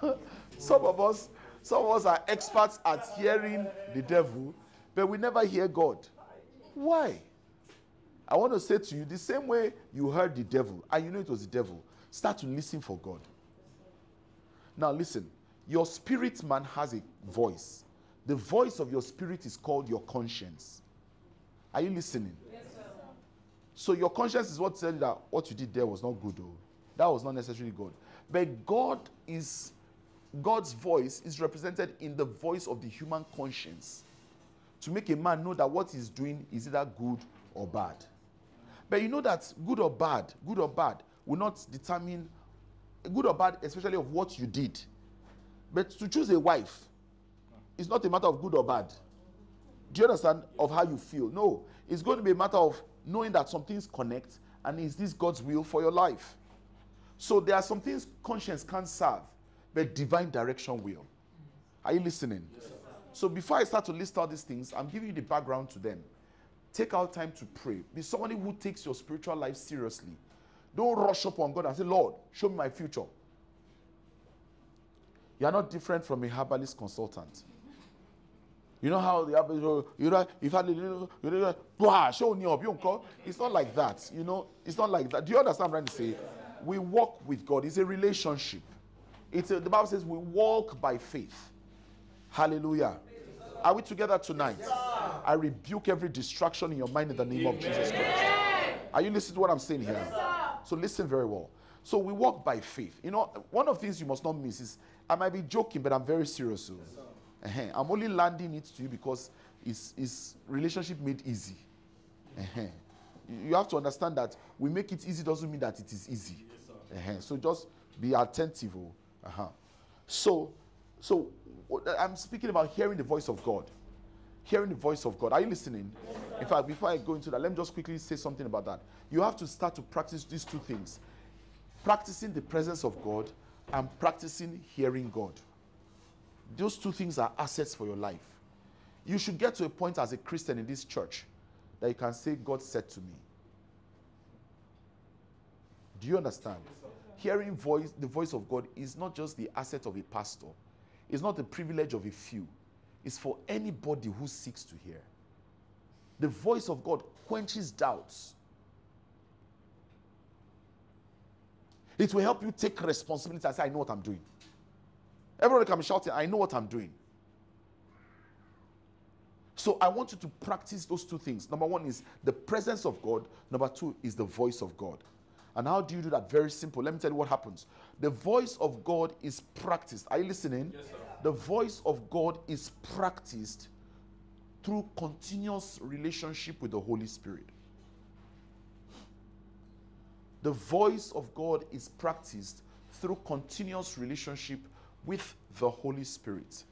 some of us, some of us are experts at hearing the devil, but we never hear God. Why? I want to say to you the same way you heard the devil and you know it was the devil, start to listen for God. Now, listen, your spirit man has a voice. The voice of your spirit is called your conscience. Are you listening? Yes. So, your conscience is what said that what you did there was not good, though. That was not necessarily God. But God is, God's voice is represented in the voice of the human conscience to make a man know that what he's doing is either good or bad. But you know that good or bad, good or bad, will not determine good or bad, especially of what you did. But to choose a wife is not a matter of good or bad. Do you understand? Of how you feel. No, it's going to be a matter of knowing that some things connect and is this God's will for your life? So there are some things conscience can't serve, but divine direction will. Are you listening? so before I start to list all these things, I'm giving you the background to them. Take out time to pray. Be somebody who takes your spiritual life seriously. Don't rush up on God and say, Lord, show me my future. You are not different from a herbalist consultant. You know how the herbalist, you know, if I you know, blah, show me up, you don't call. It's not like that. You know, it's not like that. Do you understand what I'm trying to say? We walk with God. It's a relationship. It's a, the Bible says we walk by faith. Hallelujah. Are we together tonight? I rebuke every distraction in your mind in the name of Jesus Christ. Are you listening to what I'm saying here? So listen very well. So we walk by faith. You know, one of the things you must not miss is I might be joking, but I'm very serious. So. Uh-huh. I'm only landing it to you because it's, it's relationship made easy. Uh-huh. You- have to understand that we make it easy doesn't mean that it is easy. Uh-huh. So just be attentive. oh. Uh-huh. So, so what- I'm speaking about hearing the voice of God. Hearing the voice of God. Are you listening? In fact, before I go into that, let me just quickly say something about that. You have to start to practice these two things practicing the presence of God and practicing hearing God. Those two things are assets for your life. You should get to a point as a Christian in this church that you can say, God said to me. Do you understand? Hearing voice, the voice of God is not just the asset of a pastor. It's not the privilege of a few. It's for anybody who seeks to hear. The voice of God quenches doubts. It will help you take responsibility and say, I know what I'm doing. Everybody can be shouting, I know what I'm doing. So I want you to practice those two things. Number one is the presence of God. Number two is the voice of God. And how do you do that? Very simple. Let me tell you what happens. The voice of God is practiced. Are you listening? Yes, sir. The voice of God is practiced through continuous relationship with the Holy Spirit. The voice of God is practiced through continuous relationship with the Holy Spirit.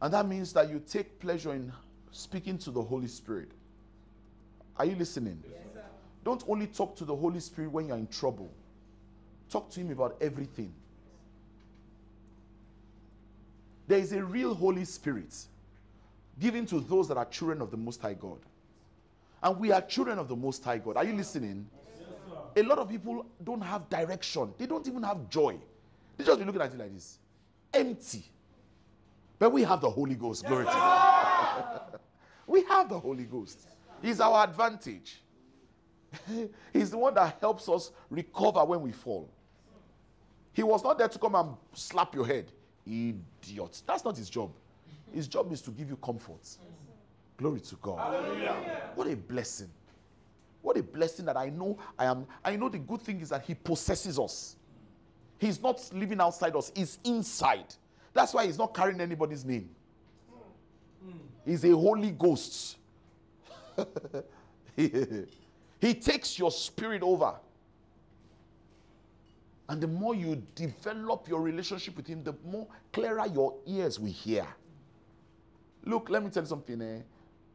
And that means that you take pleasure in speaking to the Holy Spirit. Are you listening? Don't only talk to the Holy Spirit when you're in trouble, talk to Him about everything. There is a real Holy Spirit given to those that are children of the Most High God. And we are children of the Most High God. Are you listening? A lot of people don't have direction, they don't even have joy. They just be looking at you like this empty. But we have the Holy Ghost. Glory to God. we have the Holy Ghost. He's our advantage. He's the one that helps us recover when we fall. He was not there to come and slap your head. Idiot. That's not his job. His job is to give you comfort. Glory to God. What a blessing. What a blessing that I know I am. I know the good thing is that he possesses us. He's not living outside us, he's inside. That's why he's not carrying anybody's name. Hmm. Hmm. He's a Holy Ghost. he takes your spirit over. And the more you develop your relationship with him, the more clearer your ears will hear. Look, let me tell you something. Eh?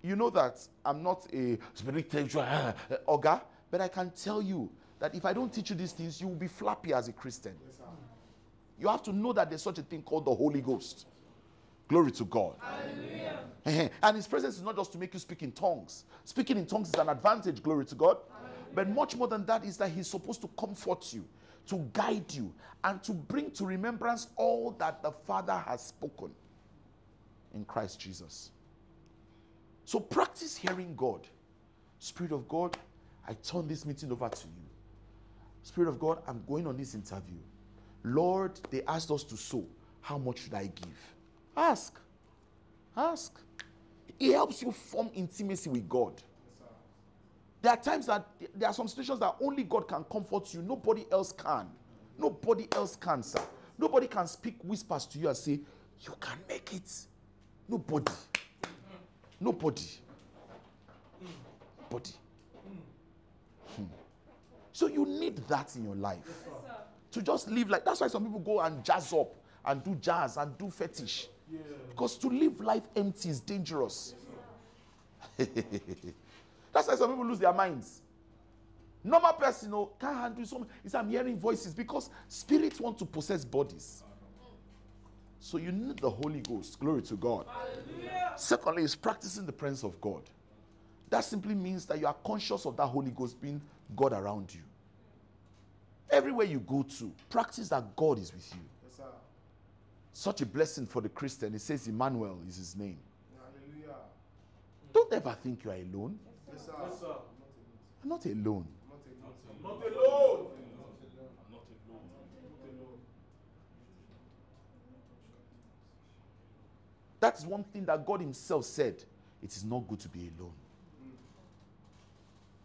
You know that I'm not a spiritual uh, ogre, but I can tell you that if I don't teach you these things, you will be flappy as a Christian. You have to know that there's such a thing called the Holy Ghost. Glory to God. Eh, And his presence is not just to make you speak in tongues. Speaking in tongues is an advantage, glory to God. But much more than that is that he's supposed to comfort you, to guide you, and to bring to remembrance all that the Father has spoken in Christ Jesus. So practice hearing God. Spirit of God, I turn this meeting over to you. Spirit of God, I'm going on this interview. Lord, they asked us to sow. How much should I give? Ask. Ask. It helps you form intimacy with God. There are times that there are some situations that only God can comfort you. Nobody else can. Nobody else can, sir. Nobody can speak whispers to you and say, You can make it. Nobody. Nobody. Nobody. Hmm. So you need that in your life. To just live like that's why some people go and jazz up and do jazz and do fetish. Because to live life empty is dangerous. That's why some people lose their minds. Normal person oh, can't handle so much. It's I'm hearing voices because spirits want to possess bodies. So you need the Holy Ghost. Glory to God. Secondly, is practicing the presence of God. That simply means that you are conscious of that Holy Ghost being God around you. Everywhere you go to, practice that God is with you. Yes, sir. Such a blessing for the Christian. It says Emmanuel is his name. Hallelujah. Don't ever think you are alone. Yes, sir. Yes, sir. You're not alone. Not alone. I'm. Not alone. That is one thing that God Himself said. It is not good to be alone.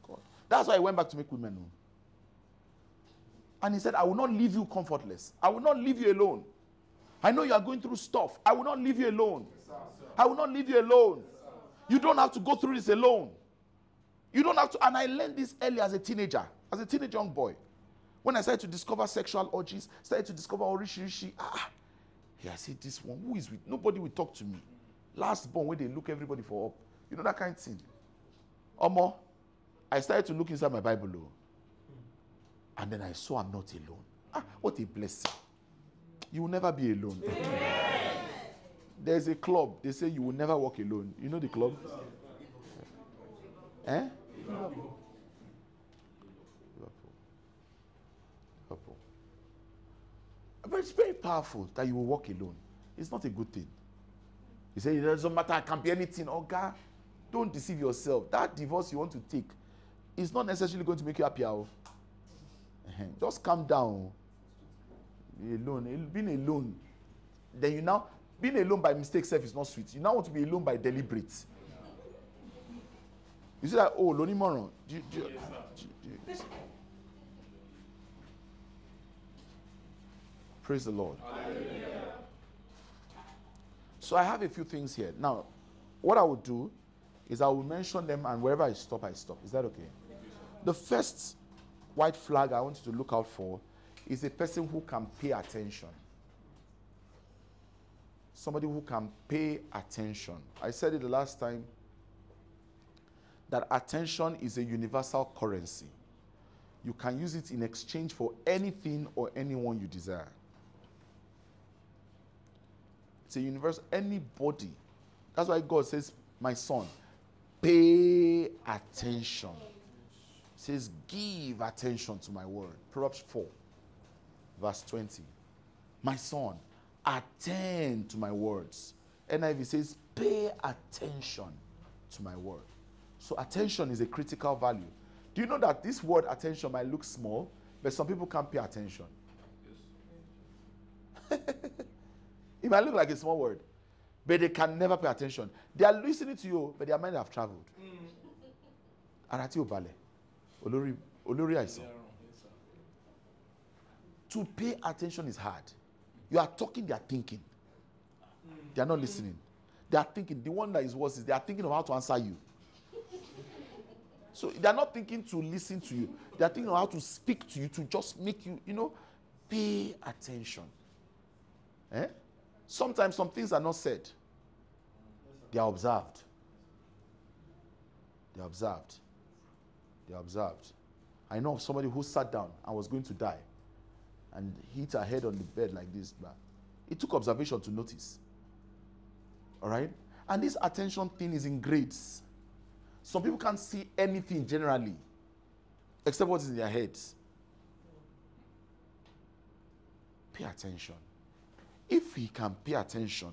God. That's why He went back to make women known. And He said, I will not leave you comfortless. I will not leave you alone. I know you are going through stuff. I will not leave you alone. I will not leave you alone. You don't have to go through this alone. You don't have to. And I learned this early as a teenager, as a teenage young boy. When I started to discover sexual urges, started to discover orishirishi. Ah, yeah, I said, this one, who is with? Nobody will talk to me. Last born, when they look everybody for up. You know that kind of thing. Omo, I started to look inside my Bible. oh. And then I saw I'm not alone. Ah, what a blessing. You will never be alone. There's a club. They say you will never walk alone. You know the club? Eh? But it's very powerful that you will walk alone. It's not a good thing. You say it doesn't matter, it can be anything. Oh God, don't deceive yourself. That divorce you want to take is not necessarily going to make you happier. Just calm down. Alone. Being alone. Then you now being alone by mistake self is not sweet. You now want to be alone by deliberate. You see that, oh, Lonnie Moron. Do you, do you, Yes, sir. do you- do you- Praise the Lord. So I have a few things here. Now, what I will do is I will mention them and wherever I stop, I stop. Is that okay? The first white flag I want you to look out for is a person who can pay attention. Somebody who can pay attention. I said it the last time that attention is a universal currency. You can use it in exchange for anything or anyone you desire. It's a universal, anybody. That's why God says, My son, pay attention. He says, Give attention to my word. Proverbs 4, verse 20. My son, attend to my words. NIV says, Pay attention to my word. So, attention is a critical value. Do you know that this word attention might look small, but some people can't pay attention? Yes. It might look like a small word, but they can never pay attention. They are listening to you, but their mind have traveled. Mm. Arati obale. Olori, olori àìsàn. To pay attention is hard. You are talking, they are thinking. They are not listening. They are thinking. The one that is worse is they are thinking of how to answer you. So they are not thinking to listen to you. They are thinking of how to speak to you to just make you, you know, pay attention. Eh? Sometimes some things are not said. They are observed. They are observed. They are observed. I know of somebody who sat down and was going to die and hit her head on the bed like this. But it took observation to notice. All right? And this attention thing is in grades. Some people can't see anything generally except what is in their heads. Pay attention. If he can pay attention,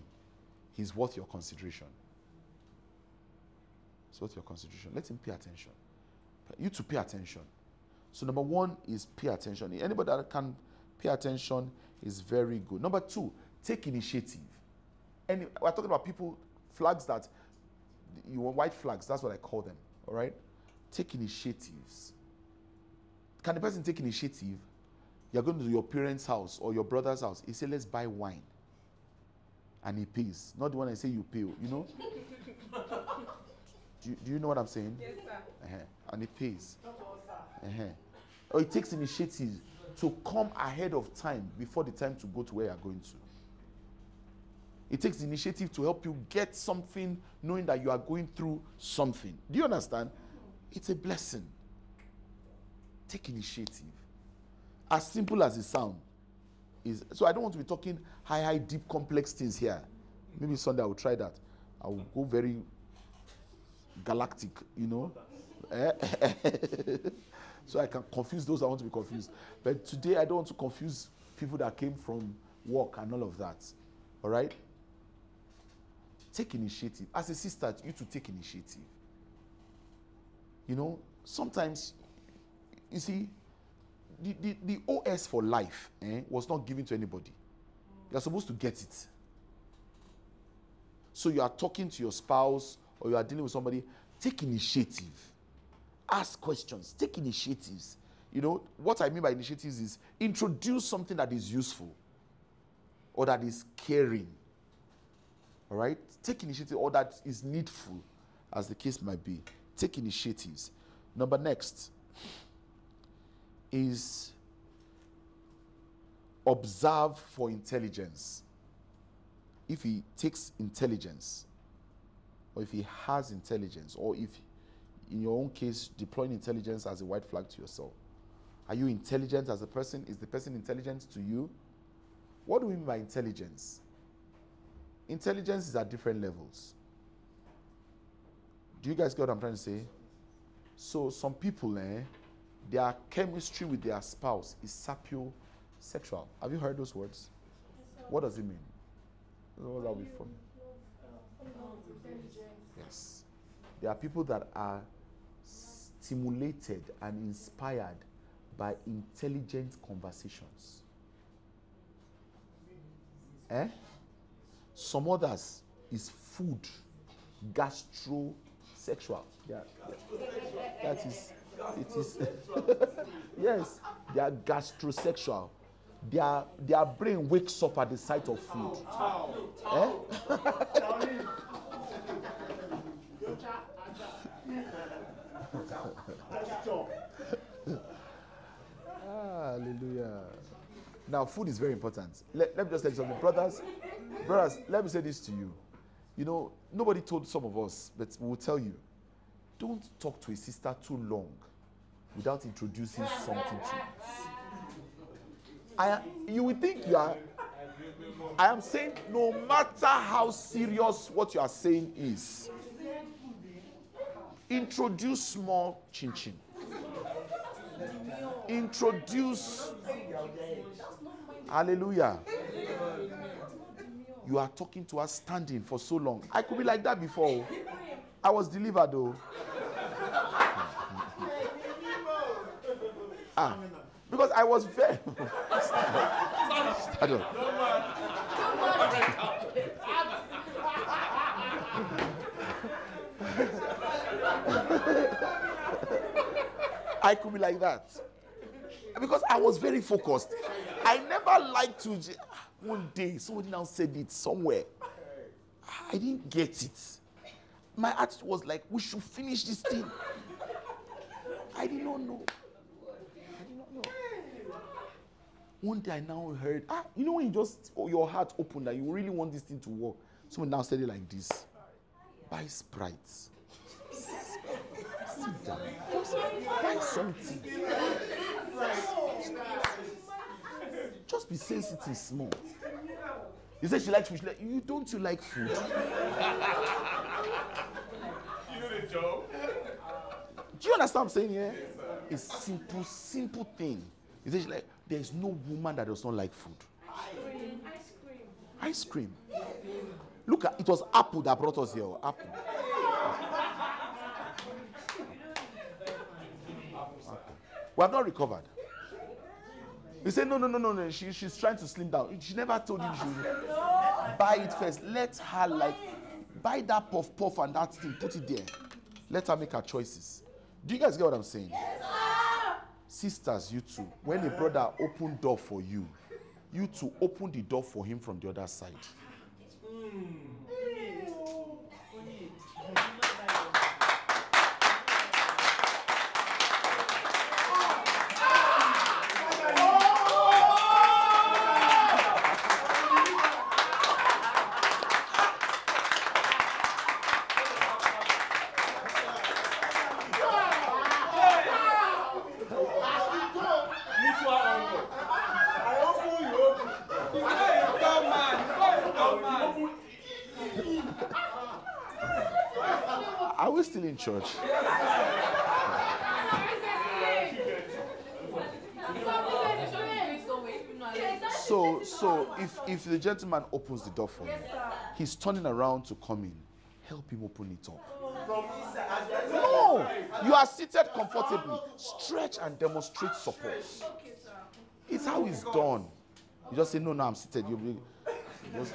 he's worth your consideration. It's worth your consideration. Let him pay attention. You to pay attention. So number one is pay attention. Anybody that can pay attention is very good. Number two, take initiative. And we're talking about people, flags that you want white flags, that's what I call them. All right? Take initiatives. Can the person take initiative? You're going to your parents' house or your brother's house. He said, Let's buy wine. And he pays. Not the one I say you pay, you know? do, you, do you know what I'm saying? Yes, sir. Uh-huh. And he pays. Uh-huh. Or it takes initiative to come ahead of time before the time to go to where you're going to. It takes initiative to help you get something knowing that you are going through something. Do you understand? It's a blessing. Take initiative. As simple as it sounds. Is so I don't want to be talking high, high, deep, complex things here. Maybe Sunday I will try that. I will go very galactic, you know. So I can confuse those I want to be confused. But today I don't want to confuse people that came from work and all of that. All right? Take initiative. As a sister, you to take initiative. You know, sometimes, you see, the, the, the OS for life eh, was not given to anybody. You're supposed to get it. So you are talking to your spouse or you are dealing with somebody, take initiative. Ask questions, take initiatives. You know, what I mean by initiatives is introduce something that is useful or that is caring. All right? Take initiative or that is needful, as the case might be. Take initiatives. Number next is observe for intelligence. If he takes intelligence, or if he has intelligence, or if in your own case deploying intelligence as a white flag to yourself. Are you intelligent as a person? Is the person intelligent to you? What do we mean by intelligence? Intelligence is at different levels. Do you guys get what I'm trying to say? So some people, eh, their chemistry with their spouse is sapiosexual. Have you heard those words? What does it mean? What from? Yes. There are people that are stimulated and inspired by intelligent conversations. Eh? Some others is food, gastrosexual. Yeah, yeah. That is, it is. yes, they are gastrosexual. Their, their brain wakes up at the sight of food. Eh? Hallelujah. Now, food is very important. Let, let me just tell you something. Brothers, brothers, let me say this to you. You know, nobody told some of us, but we will tell you. Don't talk to a sister too long without introducing something to you. I, you will think you are. I am saying, no matter how serious what you are saying is, introduce small chin chin. Introduce. Hallelujah. You are talking to us standing for so long. I could be like that before. I was delivered though. ah, because I was very. I could be like that. Because I was very focused. I never liked to. One day, somebody now said it somewhere. I didn't get it. My attitude was like, we should finish this thing. I did not know. I did not know. One day I now heard, ah, you know when you just, oh, your heart opened that you really want this thing to work. Someone now said it like this. Buy Sprite. Sit down. Buy something. Just be sensitive small. You say she likes fish. Like, you don't you like food? You know the joke? Do you understand what I'm saying here? It's simple, simple thing. You say she like, there's no woman that does not like food. Ice cream. Ice cream. Ice cream. Look at it was Apple that brought us here. Apple. We have not recovered. He said, No, no, no, no, no. She, she's trying to slim down. She never told you she buy it first. Let her like buy that puff puff and that thing, put it there. Let her make her choices. Do you guys get what I'm saying? Sisters, you too. When a brother open door for you, you to open the door for him from the other side. Mutual church? So, so if if the gentleman opens the door for you, he's turning around to come in. Help him open it up. No, you are seated comfortably. Stretch and demonstrate support. It's how it's done. You just say, No, no, I'm seated. Be. you just-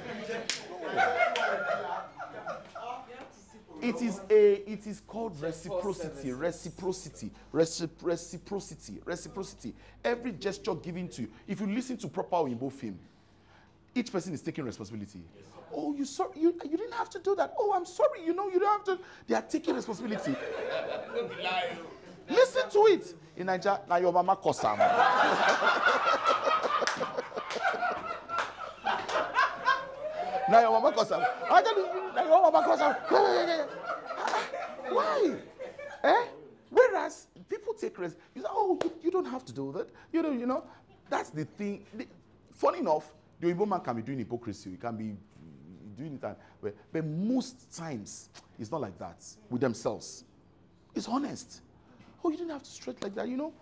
It is a. It is called reciprocity. Reciprocity. Recip- reciprocity. Reciprocity. Every gesture given to you. If you listen to proper Oyinbo film, each person is taking responsibility. Oh, you sorry, you, you didn't have to do that. Oh, I'm sorry. You know, you don't have to. They are taking responsibility. Listen to it. In Nigeria, now your mama kosam. now your mama kosam. I tell you, now your mama kosam. Why? Eh? Whereas people take rest. You say, oh, you, you don't have to do that. You know, you know. That's the thing. The, funny enough, the Igbo man can be doing hypocrisy. He can be doing it, and, but, but most times it's not like that with themselves. It's honest. Oh, you didn't have to stretch like that, you know.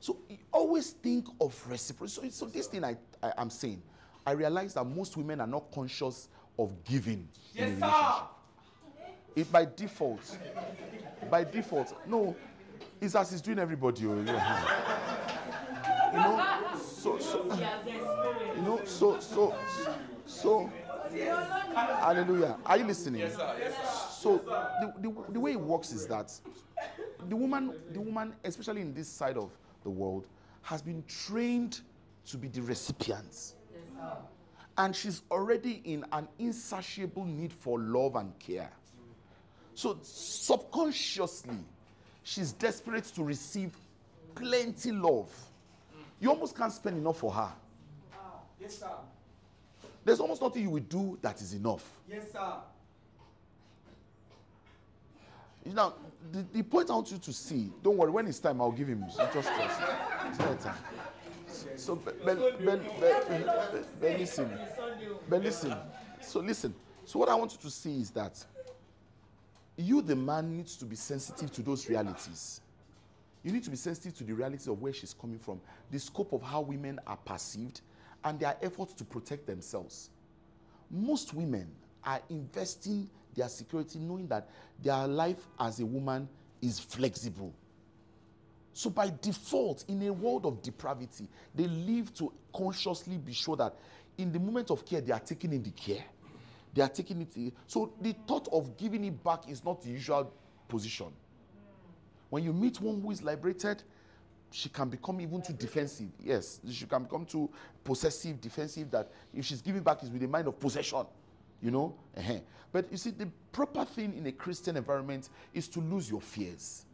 So always think of reciprocity. So, so this thing I, I am saying, I realize that most women are not conscious of giving Yes, relationship. sir. It by default. By default. No, it's as it's doing everybody. oh. You know, so, so you know, so so so hallelujah. Are you listening? Yes, sir. Yes, sir. So the, the, the way it works is that the woman, the woman, especially in this side of the world, has been trained to be the recipient. And she's already in an insatiable need for love and care. So subconsciously, she's desperate to receive plenty love. You almost can't spend enough for her. Yes, sir. There's almost nothing you will do that is enough. Yes, sir. Now, the, the point I want you to see, don't worry, when it's time, I'll give him. Just trust. It's not time. So, but, but, but, but, listen. But listen. So, listen. So, what I want you to see is that you, the man, needs to be sensitive to those realities. You need to be sensitive to the realities of where she's coming from, the scope of how women are perceived, and their efforts to protect themselves. Most women are investing their security knowing that their life as a woman is flexible. So, by default, in a world of depravity, they live to consciously be sure that in the moment of care, they are taking in the care. They are taking it. So, the thought of giving it back is not the usual position. When you meet one who is liberated, she can become even too defensive. Yes, she can become too possessive, defensive. That if she's giving back, is with a mind of possession, you know. uh But you see, the proper thing in a Christian environment is to lose your fears.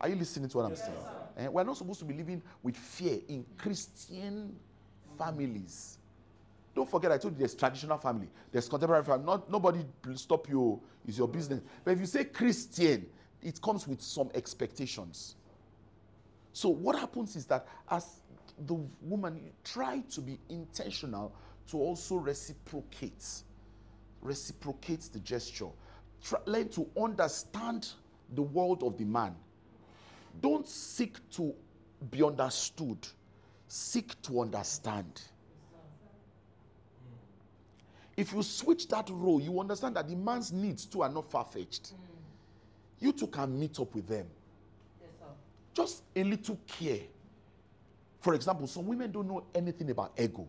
Are you listening to what I'm saying? Eh, We're not supposed to be living with fear in Christian families. Don't forget, I told you there's traditional family, there's contemporary family. Not nobody will stop you. It's your business. But if you say Christian, it comes with some expectations. So what happens is that as the woman you try to be intentional to also reciprocate, reciprocate the gesture. Try, learn to understand the world of the man. Don't seek to be understood. Seek to understand. If you switch that role, you understand that the man's needs too are not far fetched. Hmm. You two can meet up with them just a little care. For example, some women don't know anything about ego.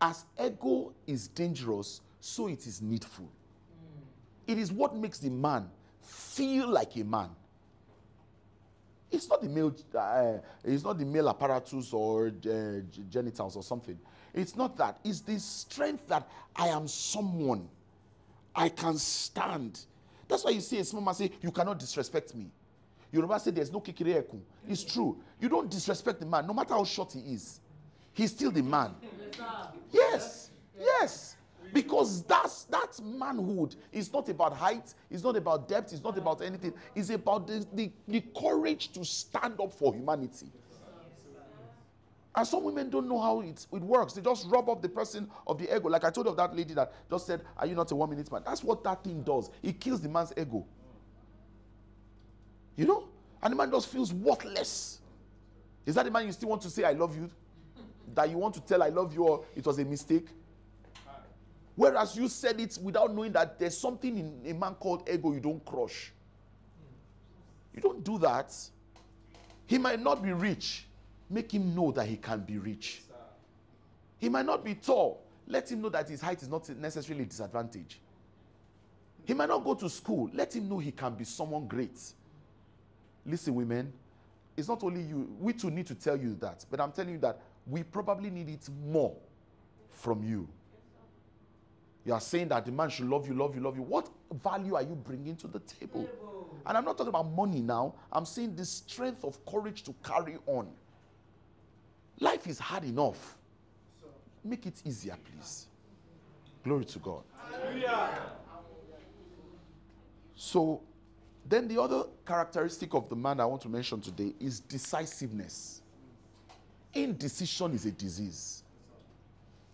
As ego is dangerous, so it is needful. Hmm. It is what makes the man feel like a man. It's not the male, uh, it's not the male apparatus or uh, genitals or something. It's not that. It's the strength that I am someone. I can stand. That's why you see a small man say, You cannot disrespect me. Yoruba say there's no kekere eku. It's true. You don't disrespect the man, no matter how short he is. He's still the man. Yes, yes. Because that's that manhood. is not about height, it's not about depth, it's not about anything. It's about the, the, the courage to stand up for humanity. And some women don't know how it, it works. They just rub up the person of the ego. Like I told of that lady that just said, Are you not a one minute man? That's what that thing does. It kills the man's ego. You know? And the man just feels worthless. Is that the man you still want to say, I love you? That you want to tell, I love you, or it was a mistake? Whereas you said it without knowing that there's something in a man called ego you don't crush. You don't do that. He might not be rich. Make him know that he can be rich. He might not be tall. Let him know that his height is not necessarily a disadvantage. He might not go to school. Let him know he can be someone great. Listen, women, it's not only you. We too need to tell you that. But I'm telling you that we probably need it more from you. You are saying that the man should love you, love you, love you. What value are you bringing to the table? And I'm not talking about money now. I'm saying the strength of courage to carry on. Life is hard enough. Make it easier, please. Glory to God. So, then the other characteristic of the man I want to mention today is decisiveness. Indecision is a disease,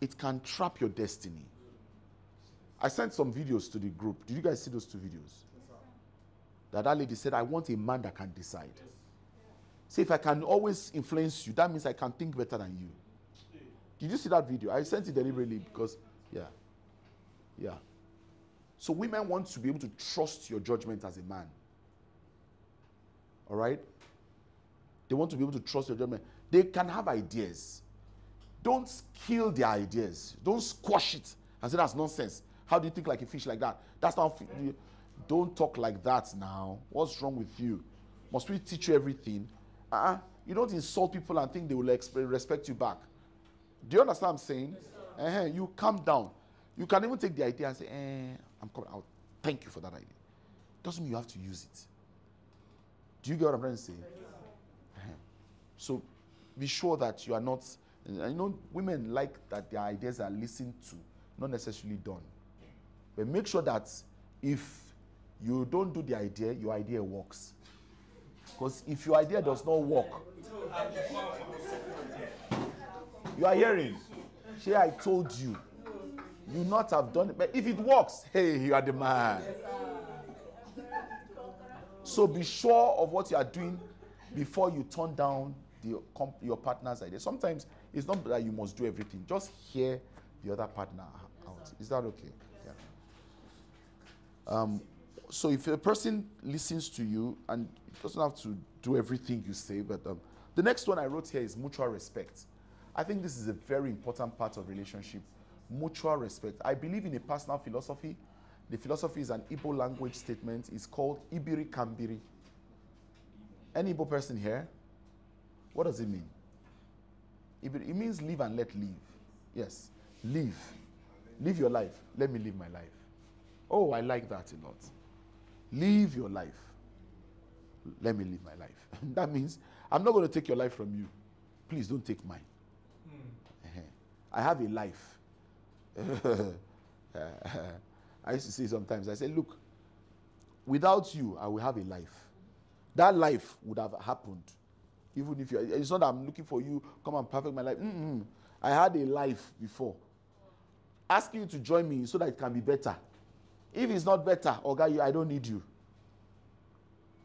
it can trap your destiny. I sent some videos to the group. Did you guys see those two videos? That that lady said, I want a man that can decide. See, if I can always influence you, that means I can think better than you. Did you see that video? I sent it deliberately because, yeah. Yeah. So women want to be able to trust your judgment as a man. All right? They want to be able to trust your judgment. They can have ideas. Don't kill their ideas. Don't squash it and say that's nonsense. How do you think like a fish like that? That's not. fi- Don't talk like that now. What's wrong with you? Must we teach you everything? Uh-uh. You don't insult people and think they will exp- respect you back. Do you understand what I'm saying? uh You calm down. You can even take the idea and say, eh, I'm coming out. Thank you for that idea. Doesn't mean you have to use it. Do you get what I'm trying to say? Uh-huh. So be sure that you are not. You know women like that their ideas are listened to, not necessarily done. But make sure that if you don't do the idea, your idea works. Because if your idea does not work, you are hearing. Say, I told you. You not have done it. But if it works, hey, you are the man. So be sure of what you are doing before you turn down the, your partner's idea. Sometimes it's not that you must do everything. Just hear the other partner out. Is that okay? Um, so if a person listens to you and doesn't have to do everything you say, but um, the next one I wrote here is mutual respect. I think this is a very important part of relationship. Mutual respect. I believe in a personal philosophy. The philosophy is an Igbo language statement. It's called Ibiri Kambiri. Any Igbo person here? What does it mean? It means live and let live. Yes, live. Live your life. Let me live my life. Oh, I like that a lot. Live your life. Let me live my life. that means I'm not going to take your life from you. Please don't take mine. Hmm. Eh-heh. I have a life. I used to say sometimes, I say, look, without you, I will have a life. That life would have happened. Even if you, it's not that I'm looking for you, come and perfect my life. Mm-mm. I had a life before. Asking you to join me so that it can be better. If it's not better, Oga, you, I don't need you.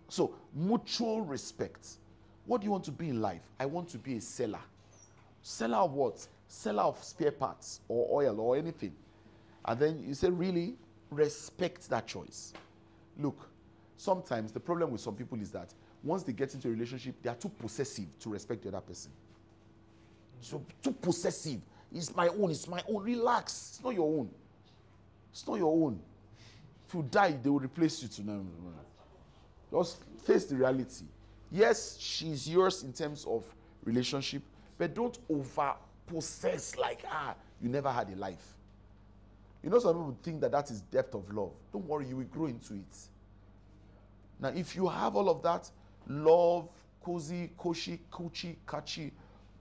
So, mutual respect. What do you want to be in life? I want to be a seller. Seller of what? Seller of spare parts or oil or anything. And then you say, really? Respect that choice. Look, sometimes the problem with some people is that once they get into a relationship, they are too possessive to respect the other person. So too possessive. It's my own, it's my own. Relax. It's not your own. It's not your own. You die, they will replace you tonight. Just face the reality. Yes, she's yours in terms of relationship, but don't over possess like ah, you never had a life. You know, some people think that that is depth of love. Don't worry, you will grow into it. Now, if you have all of that, love, cozy, koshi, kuchi, kachi,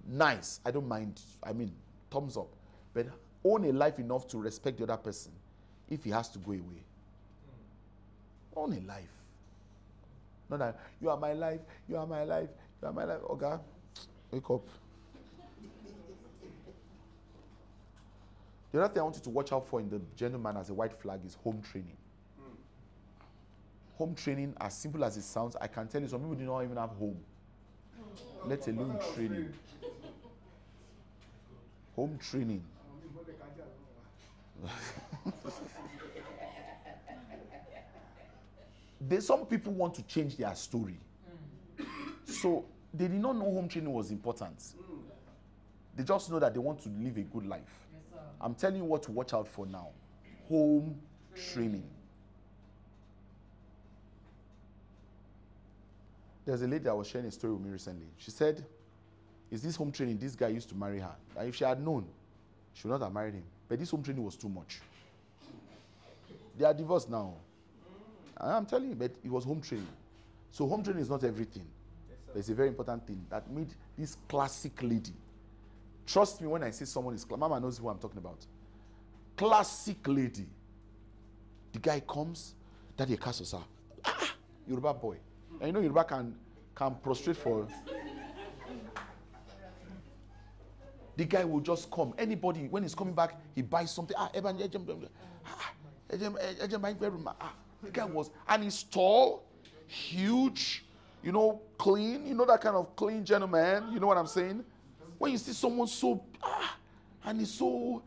nice. I don't mind. I mean, thumbs up. But own a life enough to respect the other person if he has to go away. A life. Not that you are my life, you are my life, you are my life. Okay, wake up. The other thing I want you to watch out for in the gentleman as a white flag is home training. Home training, as simple as it sounds, I can tell you some people do not even have home, let alone training. Home training. they, some people want to change their story. So they did not know home training was important. They just know that they want to live a good life. I'm telling you what to watch out for now. Home training. There's a lady that was sharing a story with me recently. She said, Is this home training? This guy used to marry her. And if she had known, she would not have married him. But this home training was too much. They are divorced now. I'm telling you, but it was home training. So home training is not everything. But it's a very important thing that made this classic lady. Trust me when I say someone is, Mama knows who I'm talking about. Classic lady. The guy comes, Daddy Kasosa. Ah, Yoruba boy. And you know Yoruba can, can prostrate for. The guy will just come. Anybody, when he's coming back, he buys something. Ah, Evan, Ejem, Ejem, ah, Ejem, Ejem, my bedroom. Ah, the guy was, and he's tall, huge, you know, clean. You know that kind of clean gentleman. You know what I'm saying? When you see someone so, ah, and he's so,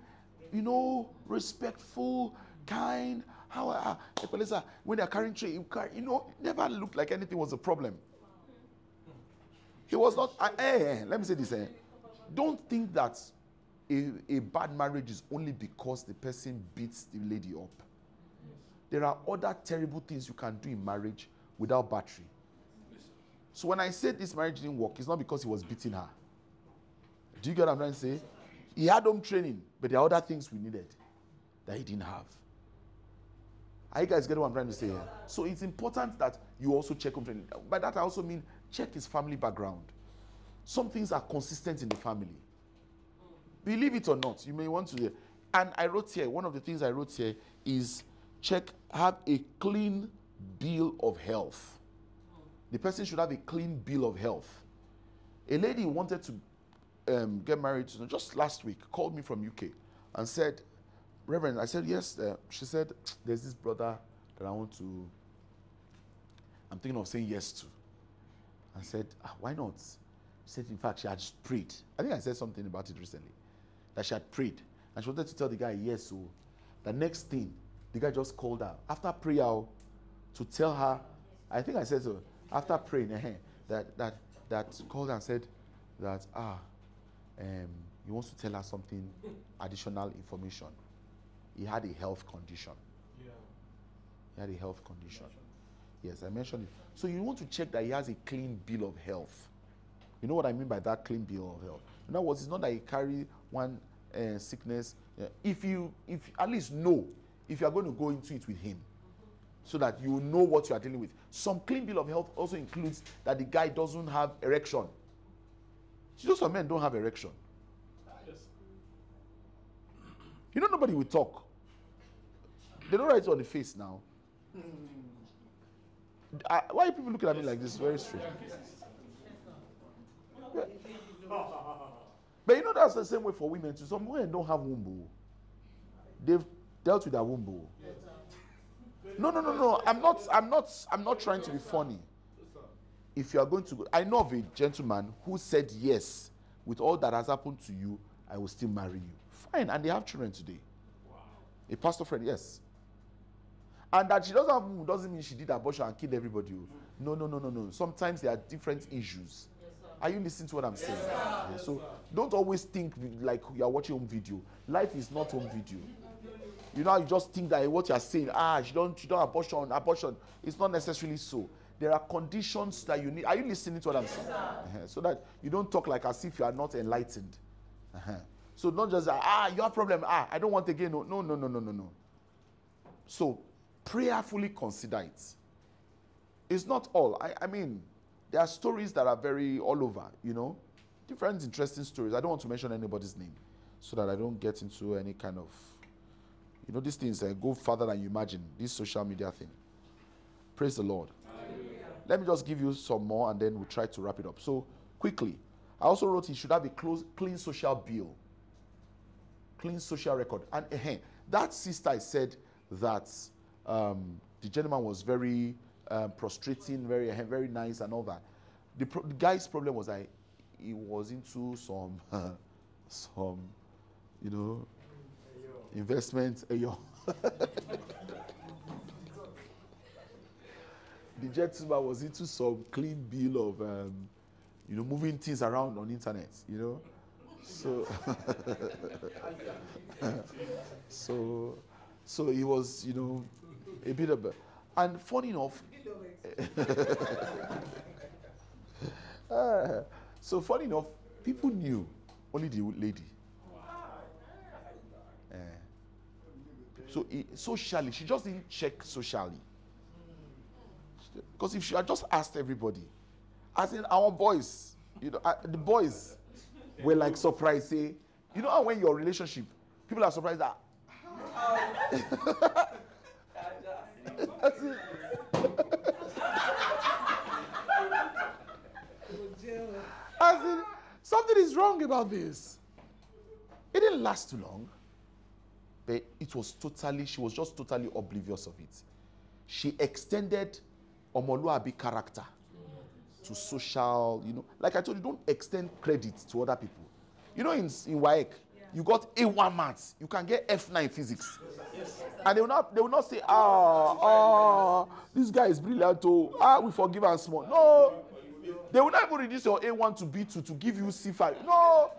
you know, respectful, kind. How, ah, Ebenezer, when they're carrying tray, you carry, you know, never looked like anything was a problem. He was not. Uh, eh, eh, let me say this. Eh. Don't think that a, a bad marriage is only because the person beats the lady up. There are other terrible things you can do in marriage without battery. So when I said this marriage didn't work, it's not because he was beating her. Do you get what I'm trying to say? He had home training, but there are other things we needed that he didn't have. Are you guys getting what I'm trying to say here? So it's important that you also check home training. By that I also mean check his family background. Some things are consistent in the family. Believe it or not, you may want to. And I wrote here, one of the things I wrote here is check, have a clean bill of health. The person should have a clean bill of health. A lady wanted to um, get married to just last week, called me from UK and said, Reverend, I said, yes. Uh, she said, there's this brother that I want to, I'm thinking of saying yes to. I said, ah, why not? She said, in fact, she had prayed. I think I said something about it recently. That she had prayed. And she wanted to tell the guy, yes. So the next thing, the guy just called her after prayer to tell her, I think I said so, after praying, eh, that, that, that called and said that, ah, um, he wants to tell her something additional information. He had a health condition. Yeah. He had a health condition. Yes, I mentioned it. So you want to check that he has a clean bill of health. You know what I mean by that clean bill of health? In other words, it's not that he carry one uh, sickness. Uh, if you, if at least know, if you are going to go into it with him, so that you know what you are dealing with. Some clean bill of health also includes that the guy doesn't have erection. You know some men don't have erection. You know nobody will talk. They don't write it on the face now. I, why are people looking at me like this? Very strange. Yeah. But you know that's the same way for women too. Some women don't have womb. oh. They've dealt with womb. oh. No, no, no, no. I'm not. I'm not. I'm not trying to be funny. If you are going to, go, I know of a gentleman who said yes, with all that has happened to you, I will still marry you. Fine, and they have children today. Wow. A pastor friend, yes. And that she doesn't have doesn't mean she did abortion and killed everybody. oh. No, no, no, no, no. Sometimes there are different issues. Are you listening to what I'm saying? Yeah, so don't always think like you are watching home video. Life is not home video. You know, you just think that what you are saying, ah, she don't, she don't abortion, abortion. It's not necessarily so. There are conditions that you need. Are you listening to what I'm saying? Uh-huh. So that you don't talk like as if you are not enlightened. Uh-huh. So not just that, ah, you have problem. Ah, I don't want again. No, no, no, no, no, no, no. So prayerfully consider it. It's not all. I, I mean, there are stories that are very all over, you know, different interesting stories. I don't want to mention anybody's name so that I don't get into any kind of, you know, these things uh, go further than you imagine, this social media thing. Praise the Lord. Let me just give you some more and then we'll try to wrap it up. So, quickly, I also wrote he should have a close, clean social bill, clean social record. And uh, that sister I said that um, the gentleman was very um, prostrating, very eh, very nice and all that. The, pro- the guy's problem was that he was into some some, you know, investment. eh, yo. the gentleman was into some clean bill of, um, you know, moving things around on internet. You know, so so so he was, you know, a bit of a, and funny enough, uh, so funny enough, people knew only the lady. So socially, she just didn't check socially. Because if she had just asked everybody, as in our boys, you know, uh, the boys were like surprised. Say, you know how when your relationship, people are surprised that. As in- something is wrong about this. It didn't last too long. But it was totally, she was just totally oblivious of it. She extended Omoluabi character to social, you know. Like I told you, don't extend credit to other people. You know, in, in WAEC, you got A1 maths, you can get F9 physics. And they will not, they will not say, ah, ah, this guy is brilliant, oh, ah, we forgive and small. No, they will not even reduce your A1 to B2 to give you C5. No.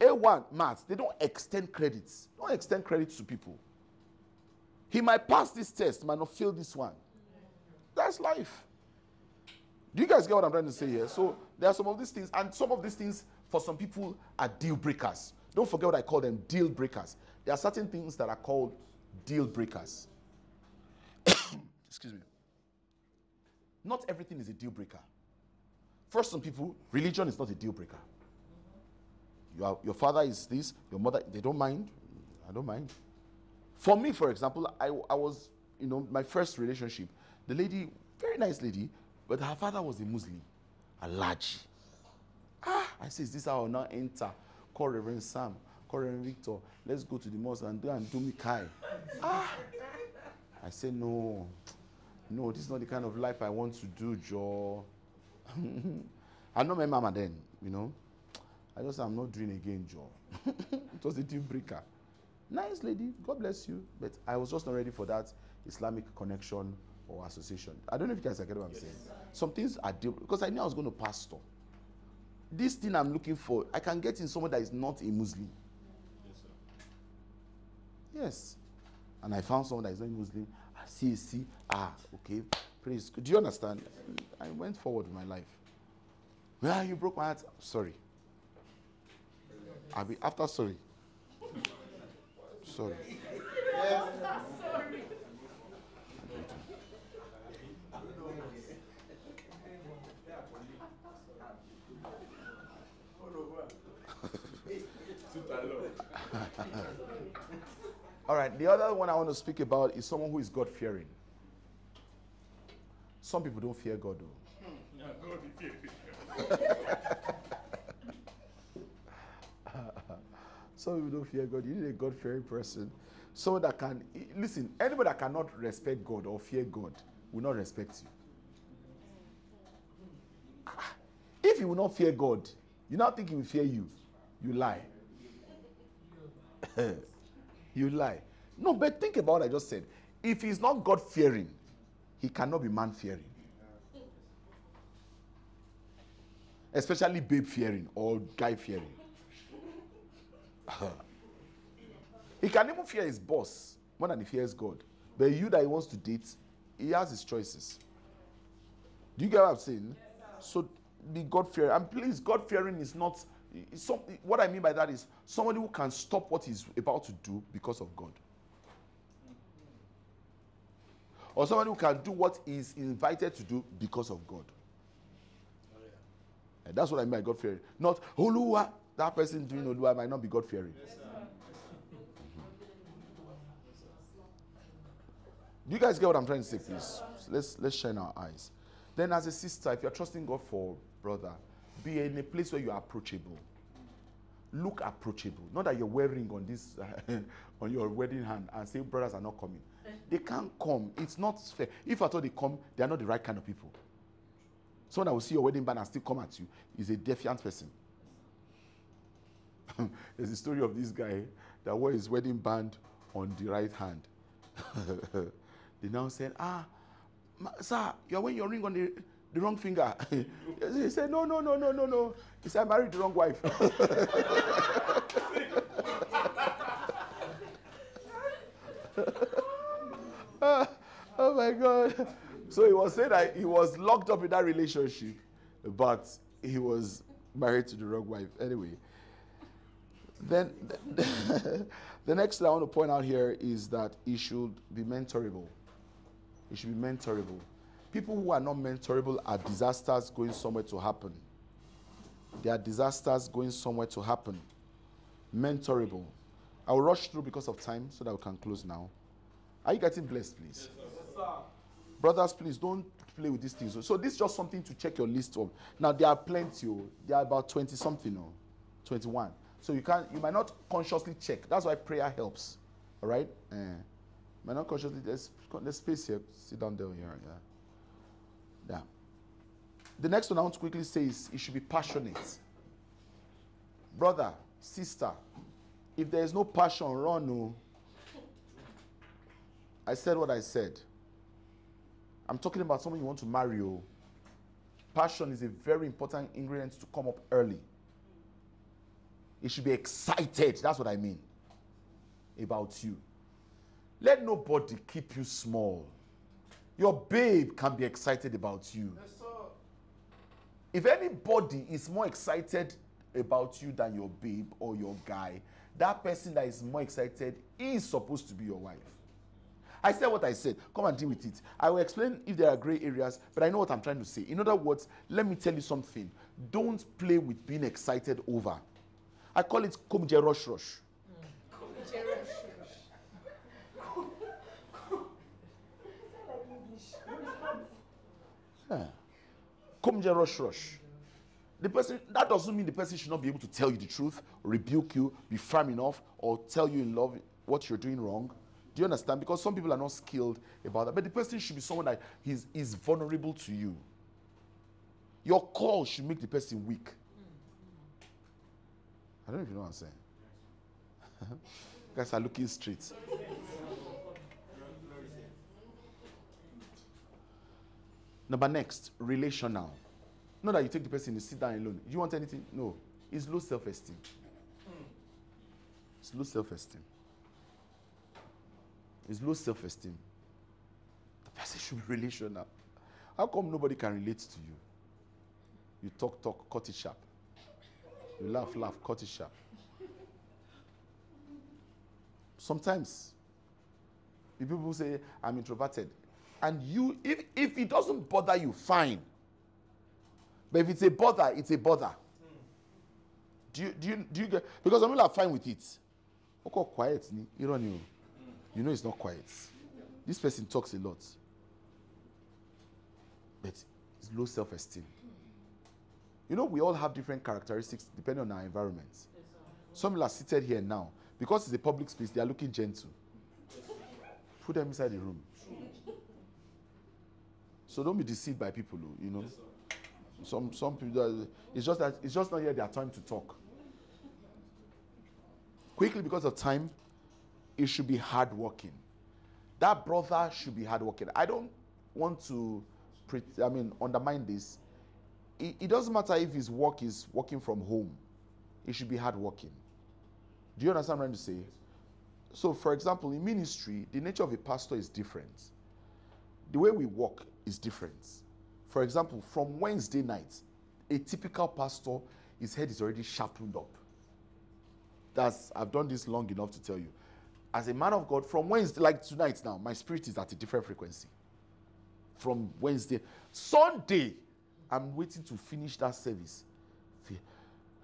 A1 maths, they don't extend credits. Don't extend credits to people. He might pass this test, might not fail this one. That's life. Do you guys get what I'm trying to say here? So there are some of these things, and some of these things for some people are deal breakers. Don't forget what I call them deal breakers. There are certain things that are called deal breakers. Excuse me. Not everything is a deal breaker. For some people, religion is not a deal breaker. Your, your father is this, your mother, they don't mind. I don't mind. For me, for example, I, I was, you know, my first relationship, the lady, very nice lady, but her father was a Muslim, a large. Ah, I say, is this how I'll now enter? Call Reverend Sam, call Reverend Victor, let's go to the mosque and do and do me kai. Ah, I said, no, no, this is not the kind of life I want to do, Joe. I know my mama then, you know. I just I'm not doing again, Joe. it was a deal breaker. Nice lady, God bless you. But I was just not ready for that Islamic connection or association. I don't know if you guys getting what I'm saying. Some things are deal because I knew I was going to pastor. This thing I'm looking for, I can get in someone that is not a Muslim. Yes. And I found someone that is not Muslim. I see, see, ah, okay, praise. Do you understand? I went forward with my life. Well, you broke my heart. Sorry. I'll be after sorry. Sorry. All right, the other one I want to speak about is someone who is God fearing. Some people don't fear God, though. Some people don't fear God. You need a God fearing person. Someone that can, listen, anybody that cannot respect God or fear God will not respect you. Ah, If you will not fear God, you now think he will fear you. You lie. you lie. No, but think about what I just said. if he's not God fearing, he cannot be man fearing. Especially babe fearing or guy fearing. He can even fear his boss more than he fears God. But you that he wants to date, he has his choices. Do you get what I'm saying? so be God fearing. And please, God fearing is not. Some, what I mean by that is somebody who can stop what he's about to do because of God. Or somebody who can do what he's invited to do because of God. And that's what I mean by God fearing. Not Oluwa, that person doing Oluwa might not be God fearing. Do you guys get what I'm trying to say, please? Let's let's shine our eyes. Then, as a sister, if you're trusting God for brother, be in a place where you are approachable. Look approachable. Not that you're wearing on this on your wedding hand and say brothers are not coming. They can't come. It's not fair. If at all they come, they are not the right kind of people. Someone that will see your wedding band and still come at you is a defiant person. There's a story of this guy that wore his wedding band on the right hand. they now said, Ah, sir, you're wearing your ring on the, the wrong finger. he said, No, no, no, no, no, no. He said, I married the wrong wife. oh my God. So he was saying that he was locked up in that relationship, but he was married to the wrong wife. Anyway, then the, next thing I want to point out here is that it should be mentorable. It should be mentorable. People who are not mentorable are disasters going somewhere to happen. They are disasters going somewhere to happen. Mentorable. I will rush through because of time so that we can close now. Are you getting blessed, please? Brothers, please don't play with these things. So this is just something to check your list of. Now there are plenty. Oh. There are about 20 something, oh, 21. So you can't. you might not consciously check. That's why prayer helps. All right? Eh. might not consciously there's, there's space here. Sit down there here. Yeah. Yeah. The next one I want to quickly say is it should be passionate. Brother, sister, if there is no passion, run. No. I said what I said. I'm talking about someone you want to marry. Oh. Passion is a very important ingredient to come up early. It should be excited. That's what I mean about you. Let nobody keep you small. Your babe can be excited about you. Yes. If anybody is more excited about you than your babe or your guy, that person that is more excited is supposed to be your wife. I said what I said. Come and deal with it. I will explain if there are gray areas, but I know what I'm trying to say. In other words, let me tell you something. Don't play with being excited over. I call it komje rush rush. Yeah. Komje rush rush. The person that doesn't mean the person should not be able to tell you the truth, rebuke you, be firm enough, or tell you in love what you're doing wrong. Do you understand? Because some people are not skilled about that. But the person should be someone that is, is vulnerable to you. Your call should make the person weak. I don't know if you know what I'm saying. guys are looking straight. Number next, relational. Not that you take the person, you sit down alone. You want anything? No. It's low self esteem. It's low self esteem. It's low self esteem. The person should be relational. How come nobody can relate to you? You talk, talk, cut it sharp. You laugh, laugh, cut it sharp. Sometimes the people say, I'm introverted. And you, if, if it doesn't bother you, fine. But if it's a bother, it's a bother. Do you, do you, do you get, because some people are fine with it. Okay, quiet, ni, you know it's not quiet. This person talks a lot. But it's low self-esteem. You know, we all have different characteristics depending on our environments. Some are seated here now. Because it's a public space, they are looking gentle. Put them inside the room. So don't be deceived by people, you know. Some some people it's just that it's just not yet their time to talk. Quickly, because of time, it should be hardworking. that brother should be hardworking. I don't want to, pre- I mean, undermine this. It, it doesn't matter if his work is working from home. He should be hardworking. Do you understand what I'm trying to say? So, for example, in ministry, the nature of a pastor is different. The way we work is different. For example, from Wednesday night, a typical pastor, his head is already sharpened up. That's I've done this long enough to tell you. As a man of God, from Wednesday, like tonight now, my spirit is at a different frequency. From Wednesday, Sunday, I'm waiting to finish that service.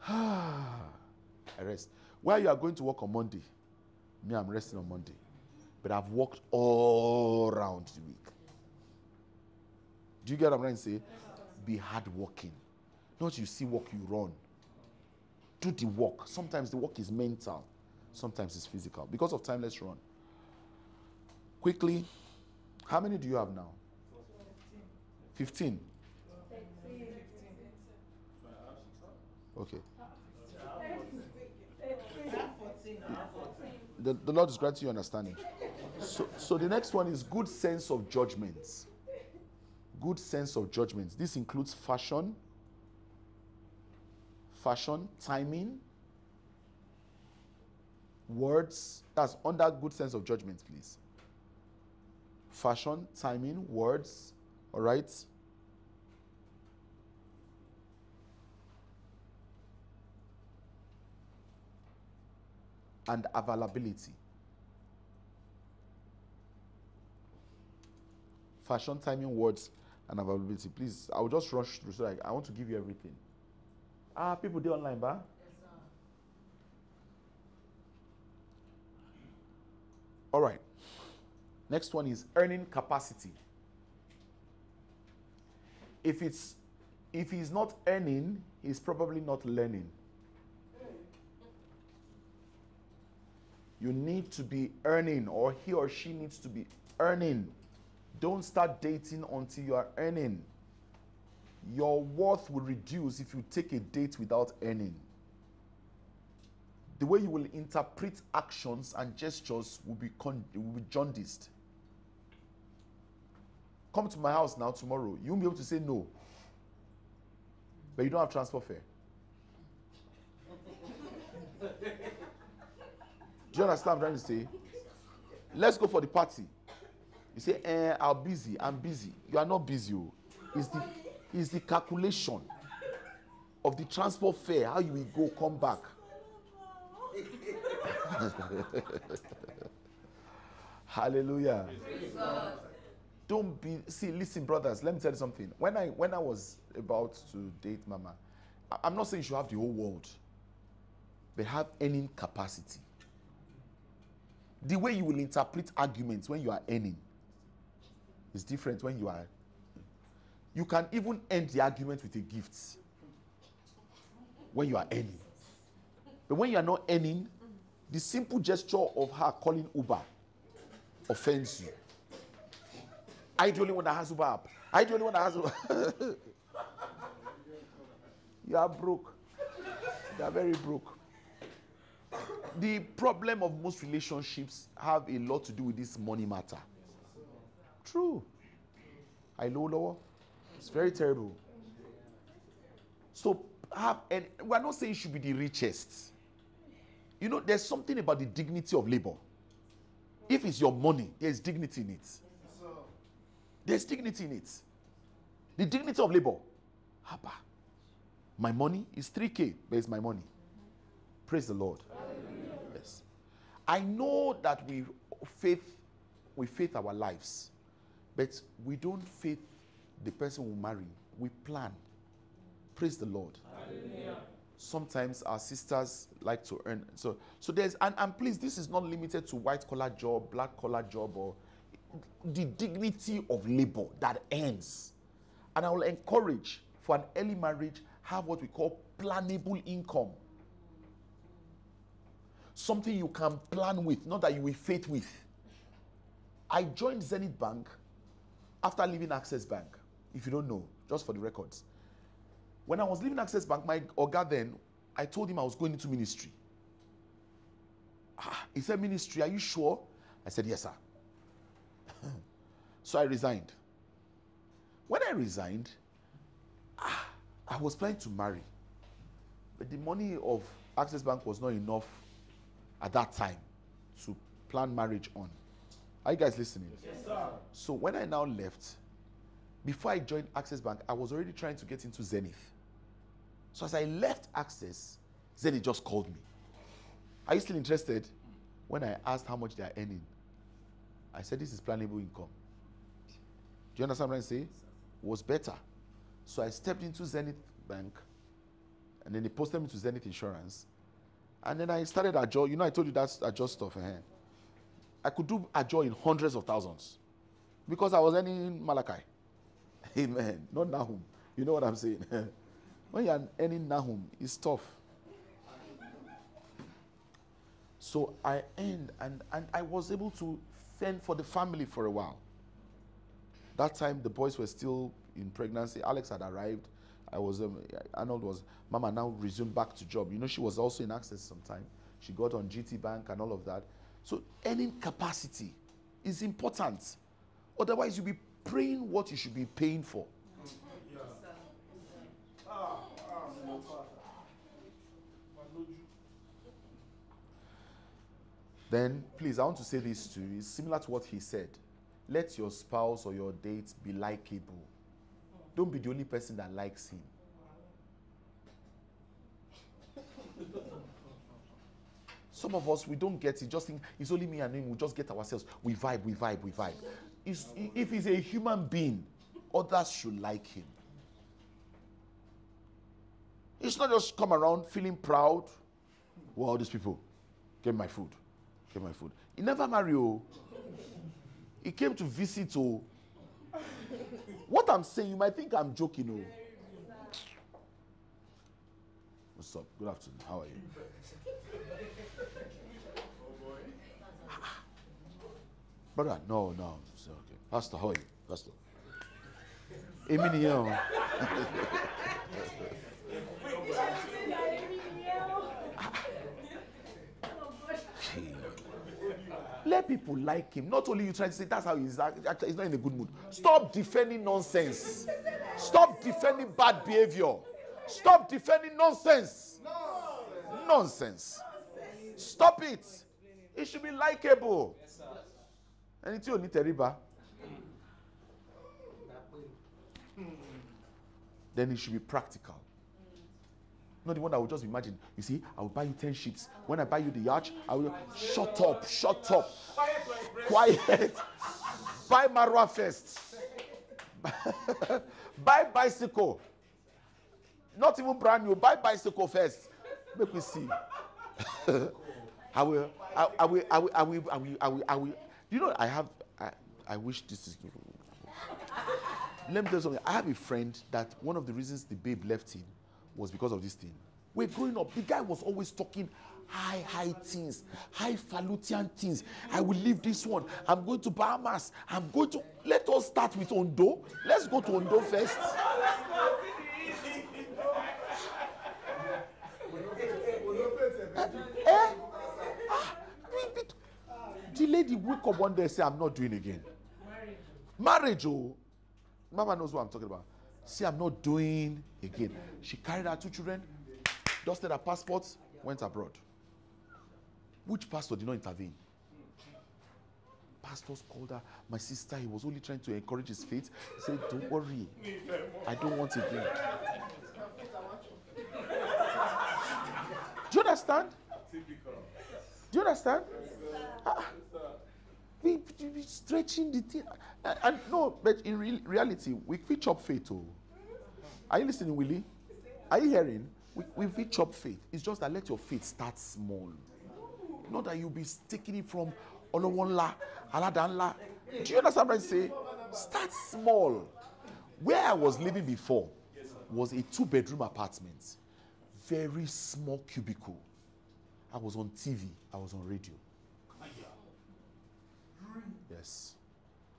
I rest. While you are going to work on Monday, me, I'm resting on Monday. But I've worked all around the week. Do you get what I'm trying to say? Be hardworking. Not you see work, you run. Do the work. Sometimes the work is mental, sometimes it's physical. Because of time, let's run. Quickly, how many do you have now? 15. Okay. The, the Lord is granting you understanding. So, so the next one is good sense of judgments. Good sense of judgments. This includes fashion, fashion, timing, words. That's under good sense of judgment, please. Fashion, timing, words. All right. And availability. Fashion, timing, words, and availability. Please, I'll just rush through so I, I want to give you everything. Ah, people do online, ba? All right. Next one is earning capacity. If it's if he's not earning, he's probably not learning. You need to be earning, or he or she needs to be earning. Don't start dating until you are earning. Your worth will reduce if you take a date without earning. The way you will interpret actions and gestures will be, con- will be jaundiced. Come to my house now tomorrow. You won't be able to say no. But you don't have transfer fare. Do you understand what I'm trying to say? Let's go for the party. You say, eh, I'm busy. I'm busy. You are not busy. oh. It's the, it's the calculation of the transport fare, how you will go, come back. Hallelujah. Don't be see, listen, brothers. Let me tell you something. When I when I was about to date Mama, I'm not saying you should have the whole world, but have earning capacity. The way you will interpret arguments when you are earning is different when you are. You can even end the argument with a gift when you are earning. But when you are not earning, the simple gesture of her calling Uber offends you. I the only one that has Uber app. I the only one that has Uber. you are broke. You are very broke. The problem of most relationships have a lot to do with this money matter. True. I know, lower. It's very terrible. So have and we're not saying you should be the richest. You know, there's something about the dignity of labor. If it's your money, there's dignity in it. There's dignity in it. The dignity of labor. Haba. My money is 3K, but it's my money. Praise the Lord. Yes. I know that we faith, we faith our lives, but we don't faith the person we marry. We plan. Praise the Lord. Sometimes our sisters like to earn. So, so there's and, and please, this is not limited to white collar job, black collar job, or the dignity of labor that ends. And I will encourage for an early marriage, have what we call plannable income. Something you can plan with, not that you will faith with. I joined Zenith Bank after leaving Access Bank. If you don't know, just for the records. When I was leaving Access Bank, my Oga then, I told him I was going into ministry. Ah, he said, Ministry, are you sure? I said, Yes, sir. So I resigned. When I resigned, ah, I was planning to marry. But the money of Access Bank was not enough at that time to plan marriage on. Are you guys listening? Yes, sir. So when I now left, before I joined Access Bank, I was already trying to get into Zenith. So as I left Access, Zenith just called me. Are you still interested? When I asked how much they are earning, I said this is plannable income. Do you understand what I'm saying? Was better. So I stepped into Zenith Bank, and then they posted me to Zenith Insurance, and then I started a job. You know, I told you that's job stuff. Eh? I could do a job in hundreds of thousands because I was earning Malachi. Amen. Not Nahum. You know what I'm saying? when you're earning Nahum, it's tough. So I earned and, and I was able to fend for the family for a while. That time the boys were still in pregnancy. Alex had arrived. I was um, Arnold was Mama now resumed back to job. You know she was also in access sometime. She got on GT Bank and all of that. So earning capacity is important. Otherwise you'll be praying what you should be paying for. Then, please, I want to say this to you. It's similar to what he said. Let your spouse or your date be likable. Don't be the only person that likes him. Some of us, we don't get it. Just think it's only me and him. We just get ourselves. We vibe, we vibe, we vibe. It's, if he's a human being, others should like him. It's not just come around feeling proud. Well, these people, get my food. Get my food. He never married. Oh. He came to visit. Oh. What I'm saying, you might think I'm joking. Oh. What's up? Good afternoon. How are you? Brother, no, no. It's okay. Pastor, how are you? Pastor. Oh. Amen. Let people like him. Not only you try to say that's how he's act- act- he's not in a good mood. Stop defending nonsense. Stop defending bad behavior. Stop defending nonsense. Nonsense. Stop it. It should be likable. Ẹni tí ò ní tẹríba. Then it should be practical. Not the one that will just imagine. You see, I will buy you 10 ships. When I buy you the yacht, I will shut up, shut up. Quiet. buy Marwa first. buy bicycle. Not even brand new. Buy bicycle first. Make me see. I will, I, I will, I will, I will, I will, I will, I will. You know, I have, I, I wish this is. Let me tell you something. I have a friend that one of the reasons the babe left him was because of this thing. We're growing up. The guy was always talking high, high things, high falutin things. I will leave this one. I'm going to Bahamas. I'm going to. Let us start with Ondo. Let's go to Ondo first. Eh? Ah, we- we- The lady woke up one day and said, I'm not doing again. Marriage, oh. Mama knows what I'm talking about. See, I'm not doing again. She carried her two children, dusted her passports, went abroad. Which pastor did not intervene? Pastors called her, my sister. He was only trying to encourage his faith. He said, Don't worry. I don't want again. Do you understand? Do you understand? Ah, we, we, we stretching the thing. And, and no, but in real, reality, we fit chop faith. Oh. Are you listening, Willie? Are you hearing? We, we fit chop faith. It's just that let your faith start small. Not that you'll be taking it from Olowonla, Aladanla. Do you understand what I say? Start small. Where I was living before was a two bedroom apartment, very small cubicle. I was on TV, I was on radio.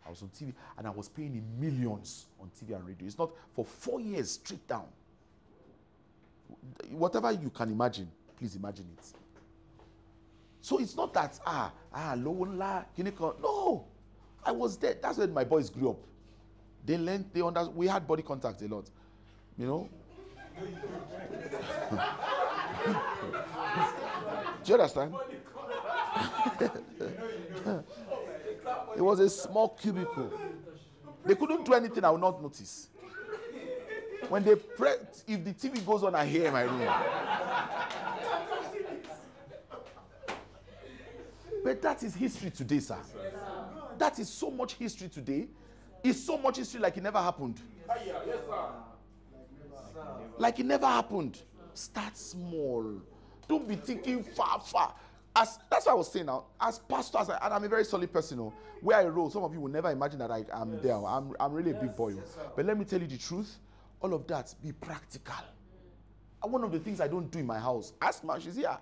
I was on TV and I was paying in millions on TV and radio. It's not for four years straight down. Whatever you can imagine, please imagine it. So it's not that ah ah low kan no I was there. That's when my boys grew up. They learned, they under, we had body contact a lot. You know? Do you understand? it was a small cubicle. They couldn't do anything I would not notice. When they press, if the TV goes on, I hear in my room. But that is history today, sir. That is so much history today. It's so much history like it never happened. Like it never happened. Start small. Don't be thinking far, far. As that's what I was saying now. As pastor, as I, and I'm a very solid person. You know, where I roll, some of you will never imagine that I am there. Oh. I'm, I'm really a big boy. Oh. but let me tell you the truth. All of that, be practical. And one of the things I don't do in my house, ask my she's here.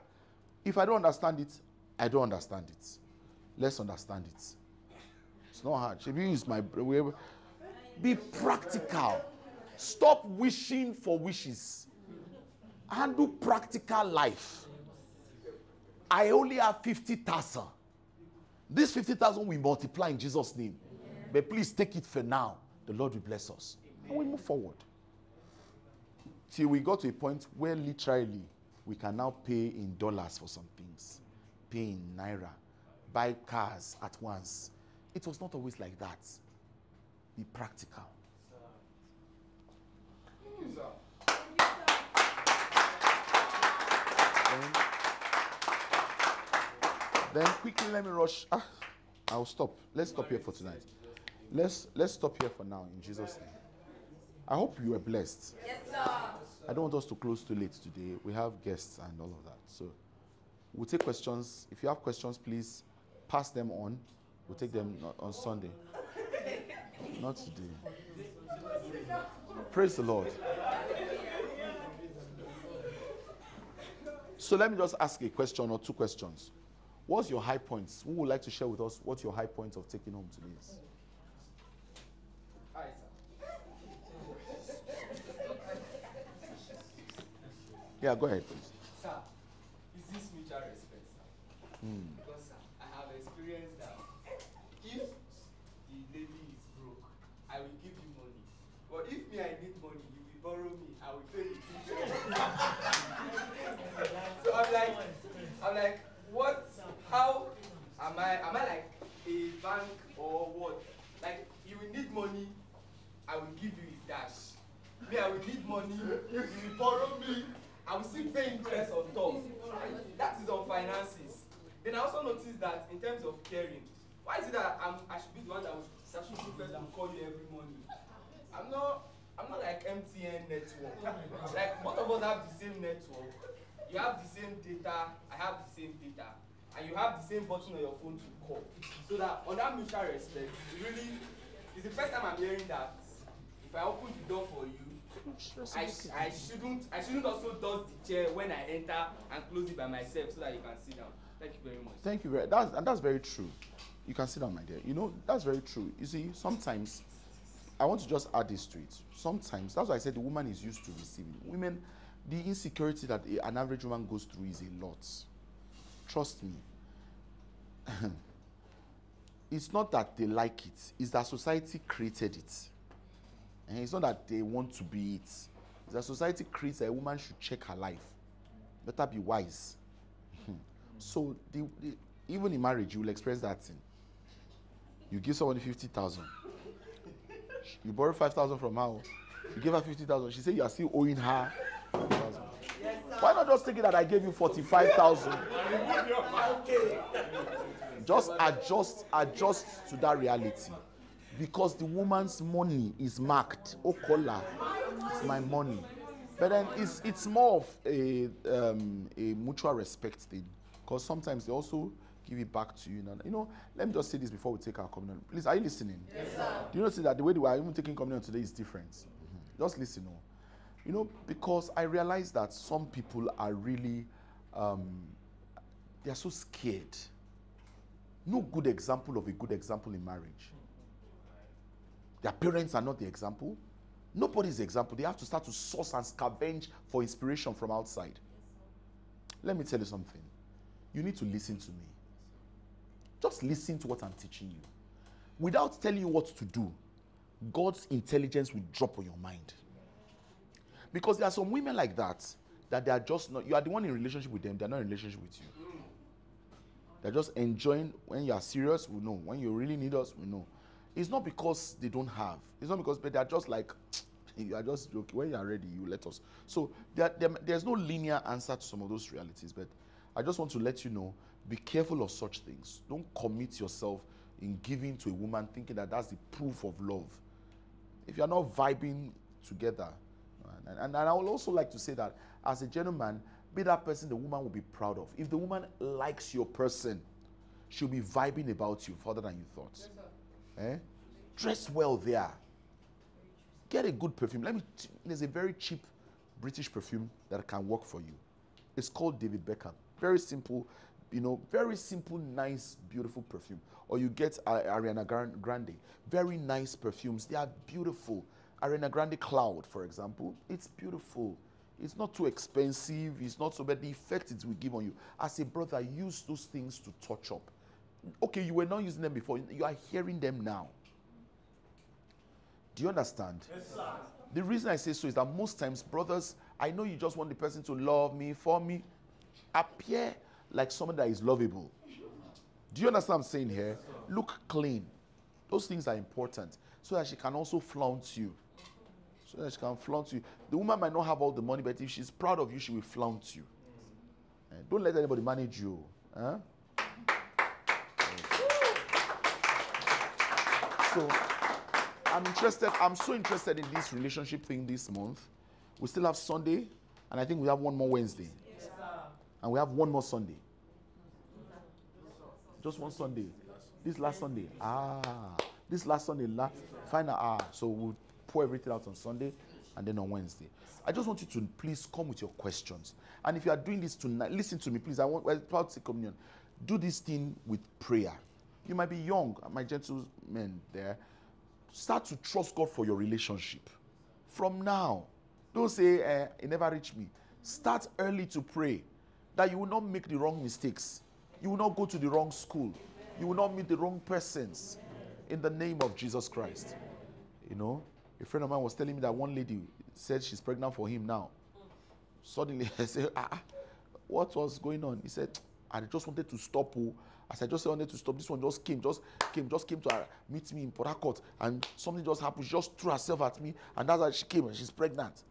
If I don't understand it, I don't understand it. Let's understand it. It's not hard. Shebi is my way. Be practical. Stop wishing for wishes. Handle practical life. I only have 50,000. This 50,000 we multiply in Jesus' name. But please take it for now. The Lord will bless us. And we move forward. Till we got to a point where literally we can now pay in dollars for some things, pay in naira, buy cars at once. It was not always like that. Be practical. Thank you, sir. Then quickly let me rush. Ah, I'll stop. Let's stop here for tonight. Let's let's stop here for now in Jesus' name. I hope you were blessed. Yes, sir. I don't want us to close too late today. We have guests and all of that. So we'll take questions. If you have questions, please pass them on. We'll take them on- on Sunday. Not today. Praise the Lord. So let me just ask a question or two questions. What's your high points? Who would like to share with us what your high points of taking home today is? Hi, sir. Yeah, go ahead, please. Sir, is this mutual respect, sir? Because, sir, I have experienced that if the lady is broke, I will give you money. But if me, I need money, you will borrow me, I will pay you interest. so I'm like, I'm like, what? How am I? Am I like a bank or what? Like, you will need money, I will give you his dash. Me, Money, you will borrow me, I will still pay interest on top. That is on finances. Then I also noticed that in terms of caring, why is it that I'm, I should be the one that should be first to call you every morning? I'm not I'm not like MTN network. Like both of us have the same network. You have the same data, I have the same data. And you have the same button on your phone to call. So that on that mutual respect, really it's the first time I'm hearing that if I open the door for you, I, sh- I shouldn't I shouldn't also dust the chair when I enter and close it by myself so that you can sit down. Thank you very much. Thank you very that's and that's very true. You can sit down, my dear. You know, that's very true. You see, sometimes I want to just add this to it. Sometimes that's why I said the woman is used to receiving. Women, the insecurity that a- an average woman goes through is a lot. Trust me. it's not that they like it, it's that society created it. And it's not that they want to be it. It's that society creates that a woman should check her life. Better be wise. Hmm. So the, the, even in marriage, you will experience that thing. You give someone fifty thousand. You borrow five thousand from her. Oh. You give her fifty thousand. She say you are still owing her. 50,000. Why not just take it that I gave you forty-five thousand? Just adjust, adjust to that reality, because the woman's money is marked. Okola, it's my money. But then it's it's more of a um, a mutual respect thing, because sometimes they also give it back to you. You know, you know, let me just say this before we take our communion. Please, are you listening? Yes, sir. Do you notice that the way we are even taking communion today is different? Just listen, oh. You know, because I realize that some people are really, um, they are so scared. No good example of a good example in marriage. Their parents are not the example. Nobody's the example. They have to start to source and scavenge for inspiration from outside. Let me tell you something. You need to listen to me. Just listen to what I'm teaching you. without telling you what to do, God's intelligence will drop on your mind. Because there are some women like that that they are just not. You are the one in relationship with them. They're not in relationship with you. They're just enjoying when you are serious. We know when you really need us. We know. It's not because they don't have. It's not because, but they are just like you are just joking. When you are ready, you let us. So there, there, there's no linear answer to some of those realities. But I just want to let you know: be careful of such things. Don't commit yourself in giving to a woman thinking that that's the proof of love. If you are not vibing together, and, and, and I would also like to say that as a gentleman, be that person the woman will be proud of. If the woman likes your person, she'll be vibing about you further than you thought. Eh? Dress well there. Get a good perfume. Let me. There's a very cheap British perfume that can work for you. It's called David Beckham. Very simple, you know, very simple, nice, beautiful perfume. Or you get uh, Ariana Grande. Very nice perfumes. They are beautiful. Ariana Grande Cloud, for example, it's beautiful. It's not too expensive. It's not so bad. The effect it will give on you. As a brother, use those things to touch up. Okay, you were not using them before. You are hearing them now. Do you understand? Yes, sir. The reason I say so is that most times, brothers, I know you just want the person to love me, for me, appear like someone that is lovable. Do you understand what I'm saying here? Look clean. Those things are important so that she can also flaunt you. So that she can flaunt you. The woman might not have all the money, but if she's proud of you, she will flaunt you. Eh, Don't let anybody manage you. Huh? So I'm interested. I'm so interested in this relationship thing this month. We still have Sunday, and I think we have one more Wednesday. And we have one more Sunday. Just one Sunday. This last Sunday. Ah, this last Sunday, last final hour. So we'll pour everything out on Sunday and then on Wednesday. I just want you to please come with your questions. And if you are doing this tonight, listen to me, please. I want to communion. Do this thing with prayer. You might be young, my gentlemen there. Start to trust God for your relationship. From now, don't say, eh, it never reached me. Start early to pray that you will not make the wrong mistakes. You will not go to the wrong school. You will not meet the wrong persons. In the name of Jesus Christ. You know, a friend of mine was telling me that one lady said she's pregnant for him now. Suddenly, I said, ah, ah, what was going on? He said, I just wanted to stop. Oh. As I just wanted to stop, this one just came, just came, just came to her, meet me in Port Harcourt, and something just happened. She just threw herself at me, and that's how she came, and she's pregnant.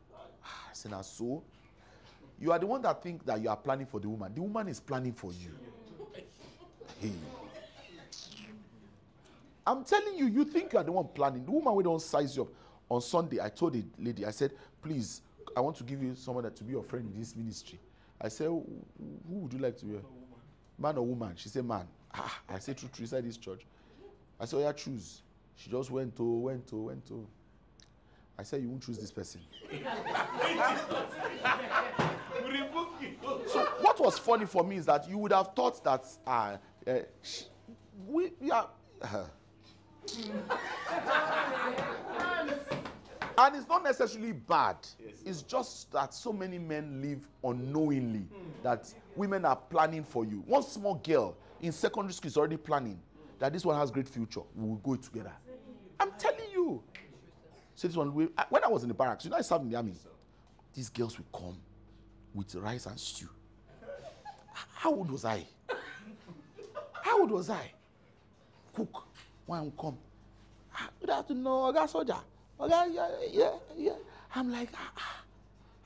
Ah, I said, "Now so." You are the one that think that you are planning for the woman. The woman is planning for you. Hey. I'm telling you, you think you are the one planning. The woman will don't size you up. On Sunday, I told the lady, I said, please, I want to give you someone that to be your friend in this ministry. I said, who would you like to be? Man or woman? She said, man. Ah, I said, true, true, inside this church. I said, oh, yeah, choose. She just went to, went to, went to. I said, you won't choose this person. So what was funny for me is that you would have thought that uh, uh, sh- we, we are. and it's not necessarily bad. It's just that so many men live unknowingly that women are planning for you. One small girl in secondary school is already planning that this one has great future. We will go together. I'm telling you. So this one, when I was in the barracks, you know, I served in the army. These girls will come with rice and stew. How old was I? How old was I? Cook. One come. Ah, Good afternoon, Oga Soldier. Oga, yeah, yeah, yeah. I'm like, ah, ah.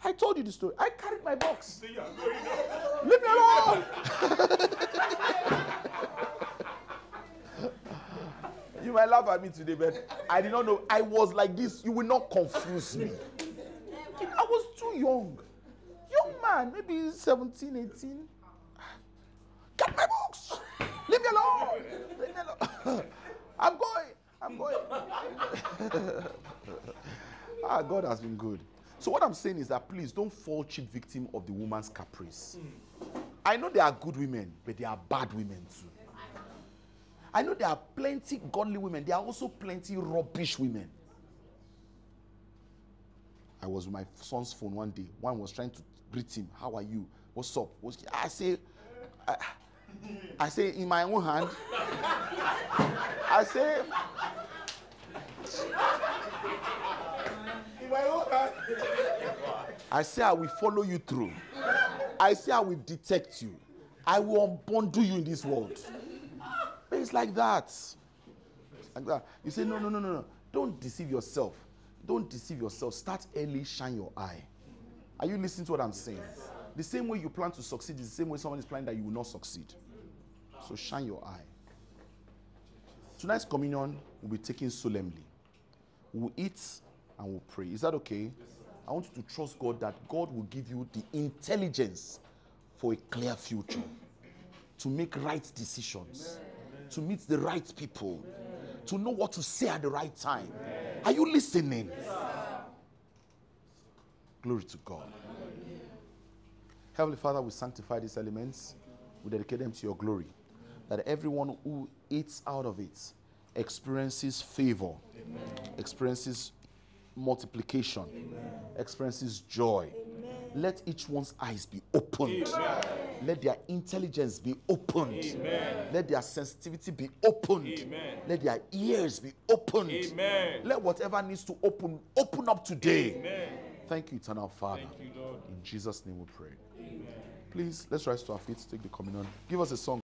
I told you the story. I carried my box. Leave me alone. you might laugh at me today, but I did not know. I was like this. You will not confuse me. I was too young. Young man, maybe 17, 18. Get my books. Leave me alone. Leave me alone. I'm going. I'm going. ah, God has been good. So what I'm saying is that please don't fall cheap victim of the woman's caprice. I know there are good women, but there are bad women too. I know there are plenty godly women. There are also plenty rubbish women. I was with my son's phone one day. One was trying to greet him. How are you? What's up? What's I say, I, I say in my own hand. I say, my own hand. I say I will follow you through. I say I will detect you. I will unbundle you in this world. But it's like that. Like that. You say, no, no, no, no, no. Don't deceive yourself. Don't deceive yourself. Start early, shine your eye. Are you listening to what I'm saying? The same way you plan to succeed is the same way someone is planning that you will not succeed. So shine your eye. Tonight's communion will be taken solemnly. We'll eat and we'll pray. Is that okay? I want you to trust God that God will give you the intelligence for a clear future, to make right decisions, to meet the right people, to know what to say at the right time. Are you listening? Glory to God. Heavenly Father, we sanctify these elements, we dedicate them to your glory, that everyone who eats out of it experiences favor, experiences multiplication, experiences joy. Let each one's eyes be opened. Let their intelligence be opened. Let their sensitivity be opened. Let their ears be opened. Let whatever needs to open, open up today. Thank you, eternal Father. In Jesus' name we pray. Please, let's rise to our feet, take the communion. Give us a song.